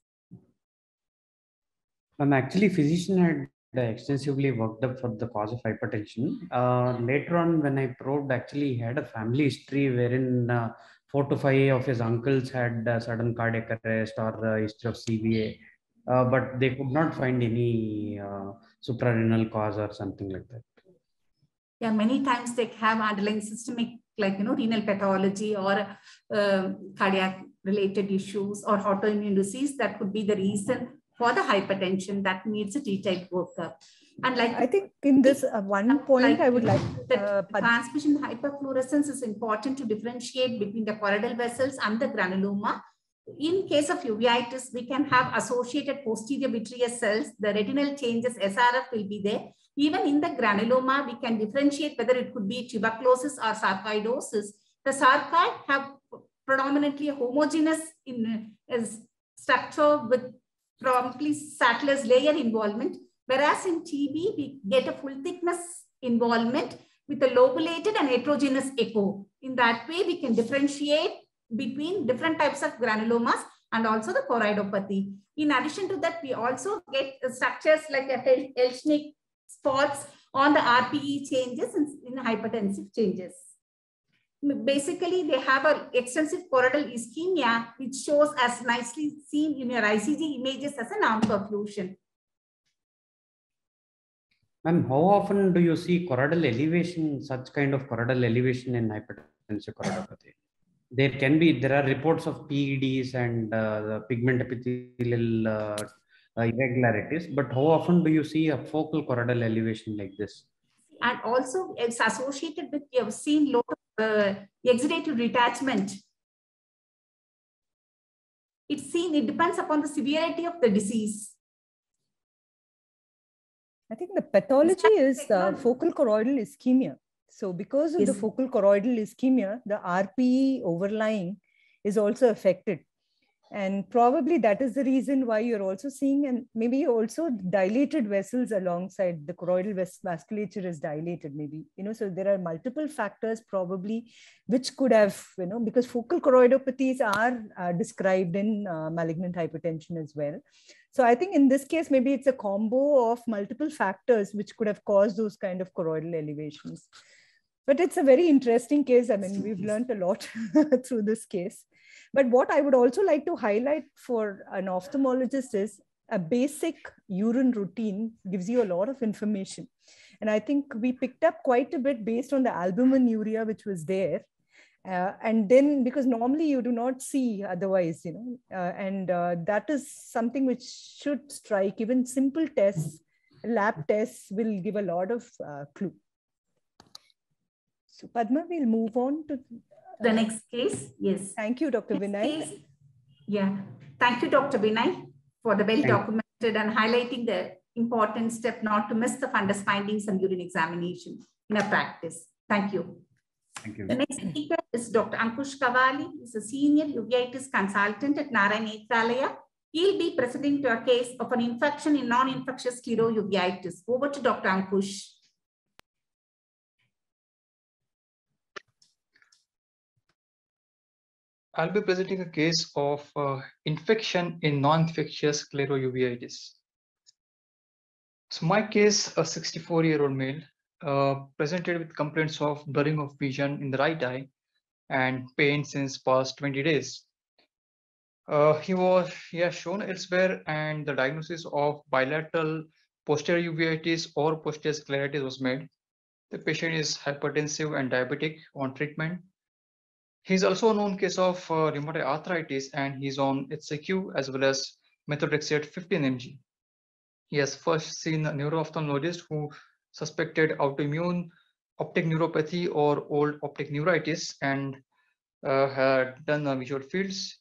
Speaker 4: Um, actually, physician had extensively worked up for the cause of hypertension. Uh, later on, when I probed, actually he had a family history wherein uh, four to five of his uncles had uh, sudden cardiac arrest or uh, history of CVA, uh, but they could not find any uh, suprarenal cause or something like that.
Speaker 1: Yeah, many times they have underlying systemic, like you know, renal pathology or cardiac related issues or autoimmune disease. That could be the reason for the hypertension that needs a detailed workup. And like
Speaker 3: I think in this uh, one point,
Speaker 1: like
Speaker 3: I would like
Speaker 1: the
Speaker 3: uh, Pad-
Speaker 1: transmission hyperfluorescence is important to differentiate between the choroidal vessels and the granuloma. In case of uveitis, we can have associated posterior vitreous cells. The retinal changes, SRF will be there. Even in the granuloma, we can differentiate whether it could be tuberculosis or sarcoidosis. The sarcoid have predominantly a homogeneous in, structure with probably Sattler's layer involvement, whereas in TB, we get a full thickness involvement with a lobulated and heterogeneous echo. In that way, we can differentiate between different types of granulomas and also the choroidopathy. In addition to that, we also get structures like a Elschnig spots on the RPE changes in, in hypertensive changes. Basically, they have an extensive choroidal ischemia, which shows as nicely seen in your ICG images as a non-perfusion.
Speaker 4: Ma'am, how often do you see choroidal elevation, such kind of choroidal elevation in hypertensive choroidopathy? There can be, there are reports of PEDs and uh, the pigment epithelial uh, uh, irregularities, but how often do you see a focal choroidal elevation like this?
Speaker 1: And also it's associated with, you have seen lot of uh, exudative detachment. It's seen, it depends upon the severity of the disease.
Speaker 3: I think the pathology is uh, focal choroidal ischemia. So because of the focal choroidal ischemia, the RPE overlying is also affected. And probably that is the reason why you're also seeing, and maybe also dilated vessels alongside the choroidal vas- vasculature is dilated, maybe, you know, so there are multiple factors probably which could have, you know, because focal choroidopathies are uh, described in uh, malignant hypertension as well. So I think in this case, maybe it's a combo of multiple factors which could have caused those kind of choroidal elevations. But it's a very interesting case. I mean, we've learned a lot through this case. But what I would also like to highlight for an ophthalmologist is a basic urine routine gives you a lot of information. And I think we picked up quite a bit based on the albuminuria, which was there. Uh, and then because normally you do not see otherwise, you know, uh, and uh, that is something which should strike even simple tests, lab tests will give a lot of uh, clue. So Padma, we'll move on to
Speaker 1: The next case, yes.
Speaker 3: Thank you, Dr.
Speaker 1: Next
Speaker 3: Vinay.
Speaker 1: case- Yeah, thank you, Dr. Vinay, for the well-documented and highlighting the important step not to miss the fundus findings and urine examination in a practice. Thank you.
Speaker 4: Thank you.
Speaker 1: The next speaker is Dr. Ankush Kawali. He's a senior uveitis consultant at Narayan Nethralaya. He'll be presenting to a case of an infection in non-infectious sclerouveitis. Over to Dr. Ankush.
Speaker 12: I'll be presenting a case of uh, infection in non-infectious sclerouveitis. So my case, a 64-year-old male, uh, presented with complaints of blurring of vision in the right eye and pain since past 20 days. Uh, he was he has shown elsewhere, and the diagnosis of bilateral posterior uveitis or posterior scleritis was made. The patient is hypertensive and diabetic on treatment. He's also known case of uh, rheumatoid arthritis and he's on HCQ as well as methotrexate 15 mg. He has first seen a neuroophthalmologist who suspected autoimmune optic neuropathy or old optic neuritis and uh, had done uh, visual fields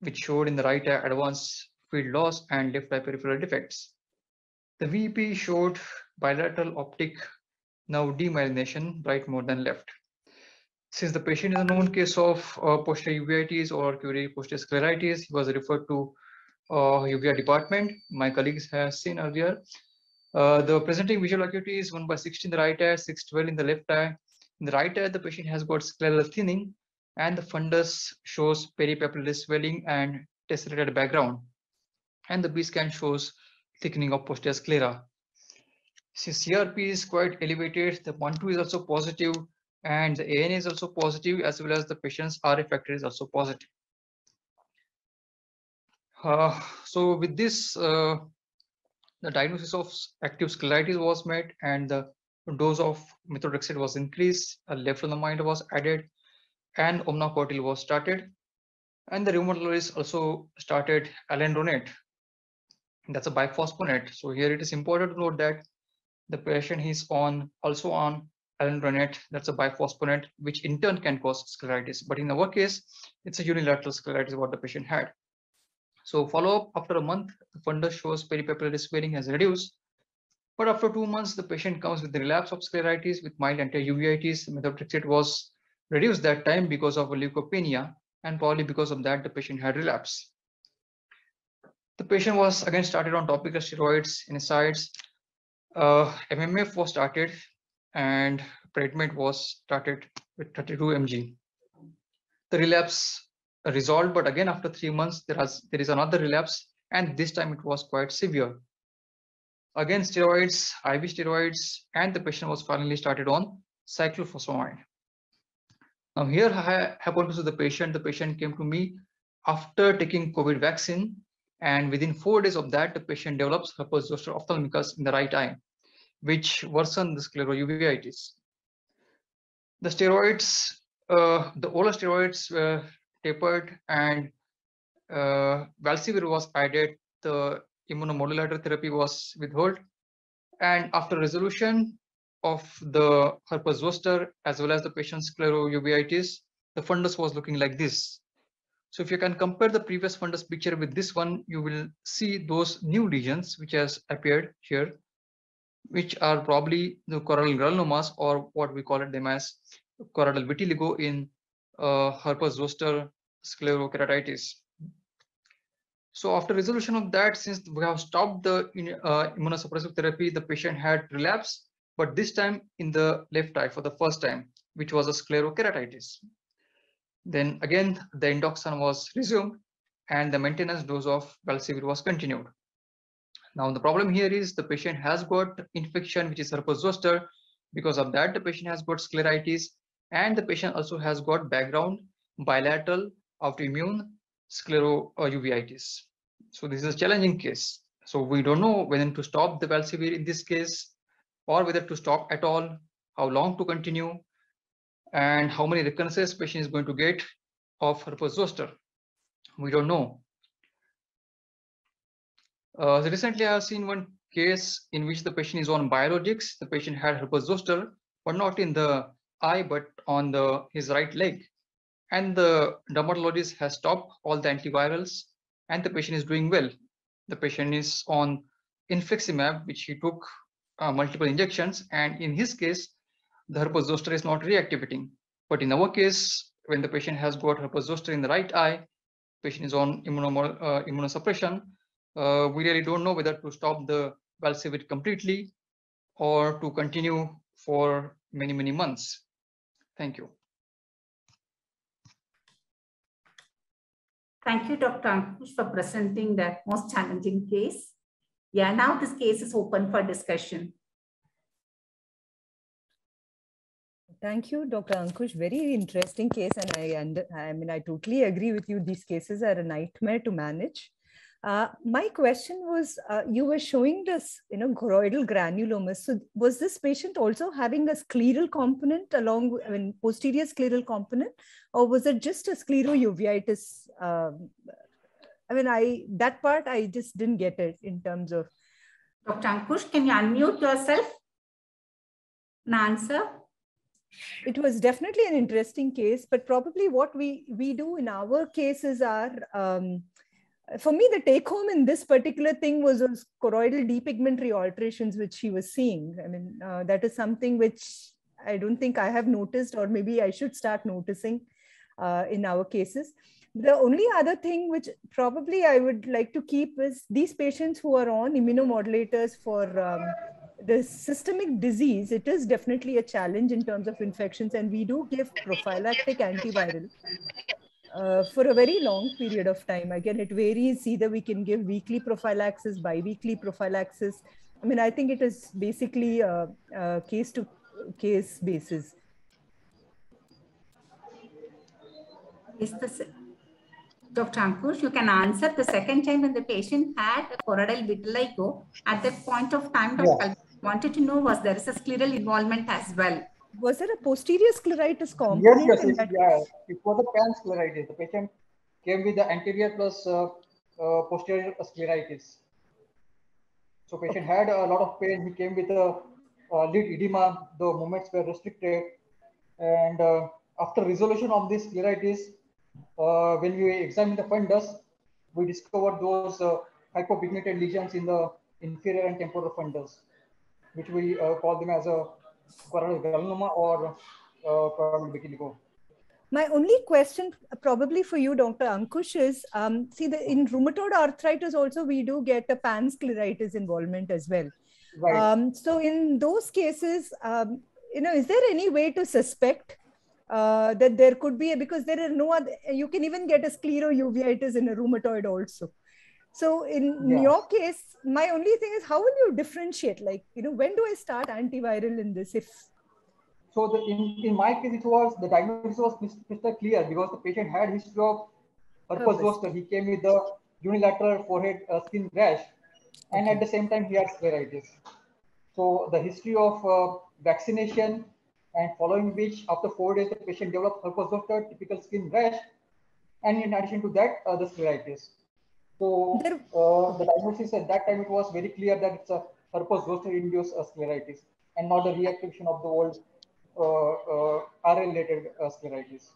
Speaker 12: which showed in the right eye advanced field loss and left eye peripheral defects. The VP showed bilateral optic nerve demyelination right more than left. Since the patient is a known case of uh, posterior uveitis or Curie posterior scleritis, he was referred to uh, uvea department. My colleagues have seen earlier. Uh, the presenting visual acuity is 1 by 16 in the right eye, 612 in the left eye. In the right eye, the patient has got scleral thinning and the fundus shows peripapillary swelling and tessellated background. And the B scan shows thickening of posterior sclera. Since CRP is quite elevated, the Mantoux is also positive, and the ANA is also positive, as well as the patient's RA factor is also positive. Uh, so with this, uh, the diagnosis of active scleritis was made and the dose of methotrexate was increased, a leflunomide was added, and Omnacortil was started. And the rheumatologist also started alendronate. That's a biphosphonate. So here it is important to note that the patient is on also on alendronate. That's a biphosphonate, which in turn can cause scleritis. But in our case, it's a unilateral scleritis what the patient had. So follow-up after a month, the fundus shows peripapillary swelling has reduced. But after two months, the patient comes with relapse of scleritis with mild anti-uveitis. Methotrexate was reduced that time because of a leukopenia, and probably because of that, the patient had relapse. The patient was again started on topical steroids, NSAIDs. Uh, MMF was started, and treatment was started with 32 mg. The relapse resolved, but again after three months there has there is another relapse, and this time it was quite severe. Again, steroids, IV steroids, and the patient was finally started on cyclophosphamide. Now here I hypothesis of the patient, the patient came to me after taking COVID vaccine, and within four days of that, the patient develops herpes zoster ophthalmicus in the right eye, which worsened the sclerouveitis. The steroids, uh, the oral steroids were tapered and uh, Valcivir was added, the immunomodulator therapy was withheld. And after resolution of the herpes zoster as well as the patient's sclerouveitis, the fundus was looking like this. So if you can compare the previous fundus picture with this one, you will see those new lesions which has appeared here, which are probably the choroidal granulomas or what we call it them as choroidal vitiligo in uh, herpes zoster sclerokeratitis. So after resolution of that, since we have stopped the uh, immunosuppressive therapy, the patient had relapse, but this time in the left eye for the first time, which was a sclerokeratitis. Then again, the endoxan was resumed and the maintenance dose of Valcivir was continued. Now the problem here is the patient has got infection, which is herpes zoster. Because of that, the patient has got scleritis and the patient also has got background bilateral autoimmune sclerouveitis. So this is a challenging case. So we don't know whether to stop the Valcivir in this case or whether to stop at all, how long to continue, and how many recurrences patient is going to get of herpes zoster. We don't know. Uh, recently, I have seen one case in which the patient is on biologics. The patient had herpes zoster, but not in the eye, but on the his right leg. And the dermatologist has stopped all the antivirals, and the patient is doing well. The patient is on infliximab, which he took uh, multiple injections, and in his case, the herpes zoster is not reactivating. But in our case, when the patient has got herpes zoster in the right eye, the patient is on uh, immunosuppression, uh, we really don't know whether to stop the Valcivir completely or to continue for many, many months. Thank you.
Speaker 1: Thank you, Dr. Ankush, for presenting that most challenging case. Yeah, now this case is open for discussion.
Speaker 3: Thank you, Dr. Ankush. Very interesting case, and I and I mean I totally agree with you. These cases are a nightmare to manage. Uh, my question was, uh, you were showing this, you know, choroidal granulomas. So was this patient also having a scleral component along, I mean, posterior scleral component, or was it just a sclerouveitis? Um, I mean, I that part I just didn't get it in terms of.
Speaker 1: Dr. Ankush, can you unmute yourself? An answer
Speaker 3: it was definitely an interesting case but probably what we we do in our cases are um, for me the take home in this particular thing was those choroidal depigmentary alterations which she was seeing. I mean uh, that is something which i don't think i have noticed or maybe i should start noticing uh, in our cases. The only other thing which probably i would like to keep is these patients who are on immunomodulators for um, the systemic disease, it is definitely a challenge in terms of infections, and we do give prophylactic antiviral uh, for a very long period of time. Again, it varies. Either we can give weekly prophylaxis, bi-weekly prophylaxis. I mean, I think it is basically a, a case to case basis.
Speaker 1: Is this Dr. Ankush, you can answer the second time when the patient had a choroidal vitiligo. At that point of time, Dr.
Speaker 13: Yeah.
Speaker 1: wanted to know was there is a scleral involvement as well.
Speaker 3: Was there a posterior scleritis
Speaker 13: Yes,
Speaker 3: component?
Speaker 13: yes, yes,
Speaker 3: that
Speaker 13: yeah. It was a panscleritis. The patient came with the anterior plus uh, uh, posterior scleritis. So patient had a lot of pain. He came with a uh, lid edema. The movements were restricted. And uh, after resolution of this scleritis, uh, when we examined the fundus, we discovered those uh, hypopigmented lesions in the inferior and temporal fundus, which we uh, call them as a choroidal granuloma or uh, choroidal vitiligo.
Speaker 3: My only question, probably for you, Dr. Ankush, is um, see, the, in rheumatoid arthritis also we do get a panscleritis involvement as well.
Speaker 13: Right.
Speaker 3: Um, so in those cases, um, you know, is there any way to suspect uh, that there could be because there are no other? You can even get a sclerouveitis in a rheumatoid also. So in
Speaker 13: Yeah.
Speaker 3: your case, my only thing is how will you differentiate? Like, you know, when do I start antiviral in this? If
Speaker 13: So the, in, in my case, it was the diagnosis was crystal clear because the patient had history of herpes zoster. He came with the unilateral forehead uh, skin rash, and at the same time he had scleritis. So the history of uh, vaccination and following which after four days the patient developed herpes zoster, typical skin rash, and in addition to that uh, the scleritis. So uh, the diagnosis at that time it was very clear that it's a herpes zoster induced uh, scleritis and not a reactivation of the old uh, uh, RA-related uh, scleritis.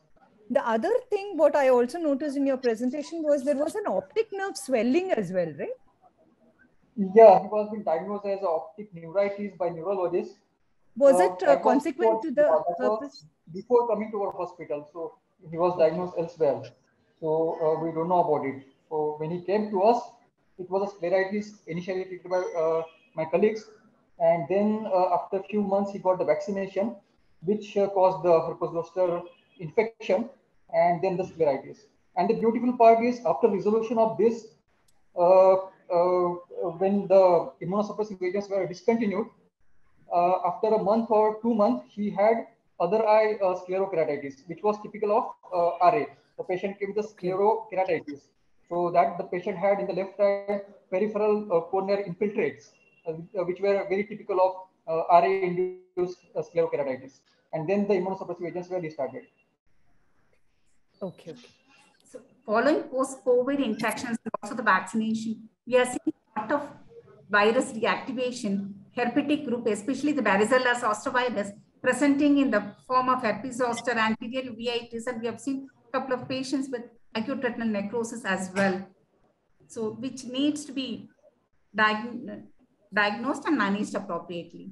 Speaker 3: the other thing, what I also noticed in your presentation was there was an optic nerve swelling as well, right?
Speaker 13: Yeah, he was been diagnosed as optic neuritis by neurologists.
Speaker 3: Was
Speaker 13: Uh,
Speaker 3: it uh,
Speaker 13: was
Speaker 3: consequent to the herpes?
Speaker 13: before coming to our hospital. So he was diagnosed elsewhere. So uh, we don't know about it. So when he came to us, it was a scleritis initially treated by uh, my colleagues. And then uh, after a few months, he got the vaccination, which uh, caused the herpes zoster infection and then the scleritis. And the beautiful part is after resolution of this, uh, uh, when the immunosuppressive agents were discontinued, uh, after a month or two months, he had other eye uh, sclerokeratitis, which was typical of uh, RA. The patient came with a sclerokeratitis. So that the patient had in the left eye peripheral uh, corneal infiltrates, uh, which were very typical of uh, RA-induced uh, sclerokeratitis. And then the immunosuppressive agents were restarted.
Speaker 3: Okay. okay.
Speaker 1: So following post-COVID infections and also the vaccination, we are seeing a lot of virus reactivation, herpetic group, especially the varicella zoster virus, presenting in the form of herpes zoster, anterior uveitis, and we have seen a couple of patients with acute retinal necrosis as well. So which needs to be diag- diagnosed and managed appropriately.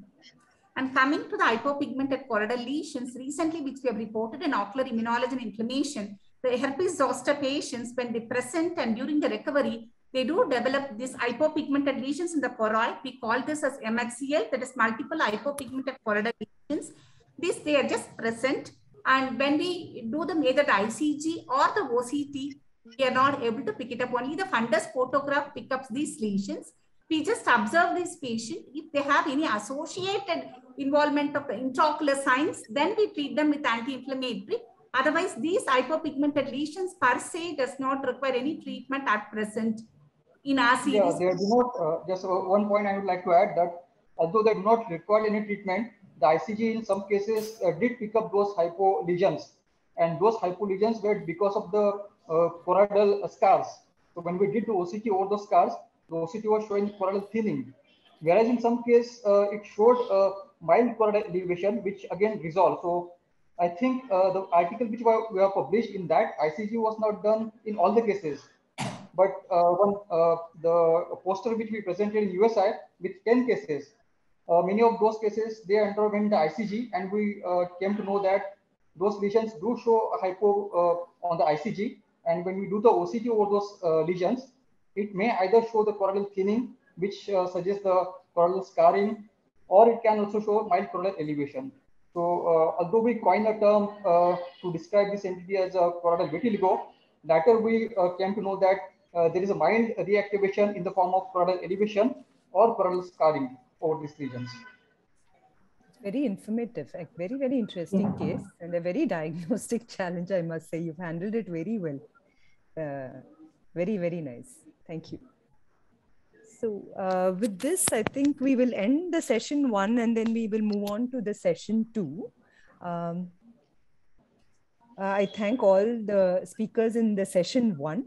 Speaker 1: And coming to the hypopigmented choroidal lesions, recently which we have reported in ocular immunology and inflammation, the herpes zoster patients, when they present and during the recovery, they do develop these hypopigmented lesions in the choroid. We call this as MXCL, that is multiple hypopigmented choroidal lesions. These, they are just present. And when we do the either the ICG or the OCT, we are not able to pick it up. Only the fundus photograph picks up these lesions. We just observe this patient. If they have any associated involvement of the intraocular signs, then we treat them with anti-inflammatory. Otherwise, these hypopigmented lesions per se does not require any treatment at present in our
Speaker 13: Yeah,
Speaker 1: series.
Speaker 13: they do not, uh, just one point I would like to add that although they do not require any treatment, the ICG in some cases uh, did pick up those hypo lesions. And those hypo lesions were because of the uh, choroidal scars. So when we did the OCT over those scars, the OCT was showing choroidal thinning. Whereas in some case, uh, it showed mild choroidal elevation, which again resolved. So I think uh, the article which we were published in that ICG was not done in all the cases. But uh, one, uh, the poster which we presented in USI with 10 cases, many of those cases they underwent the ICG, and we uh, came to know that those lesions do show a hypo uh, on the ICG. And when we do the OCT over those uh, lesions, it may either show the choroidal thinning, which uh, suggests the choroidal scarring, or it can also show mild choroidal elevation. So, uh, although we coined a term uh, to describe this entity as a choroidal vitiligo, later we uh, came to know that uh, there is a mild reactivation in the form of choroidal elevation or choroidal scarring. Over these.
Speaker 3: Very informative, a very, very interesting case and a very diagnostic challenge, I must say. You've handled it very well. Uh, very, very nice. Thank you. So uh, with this, I think we will end the session one and then we will move on to the session two. Um, I thank all the speakers in the session one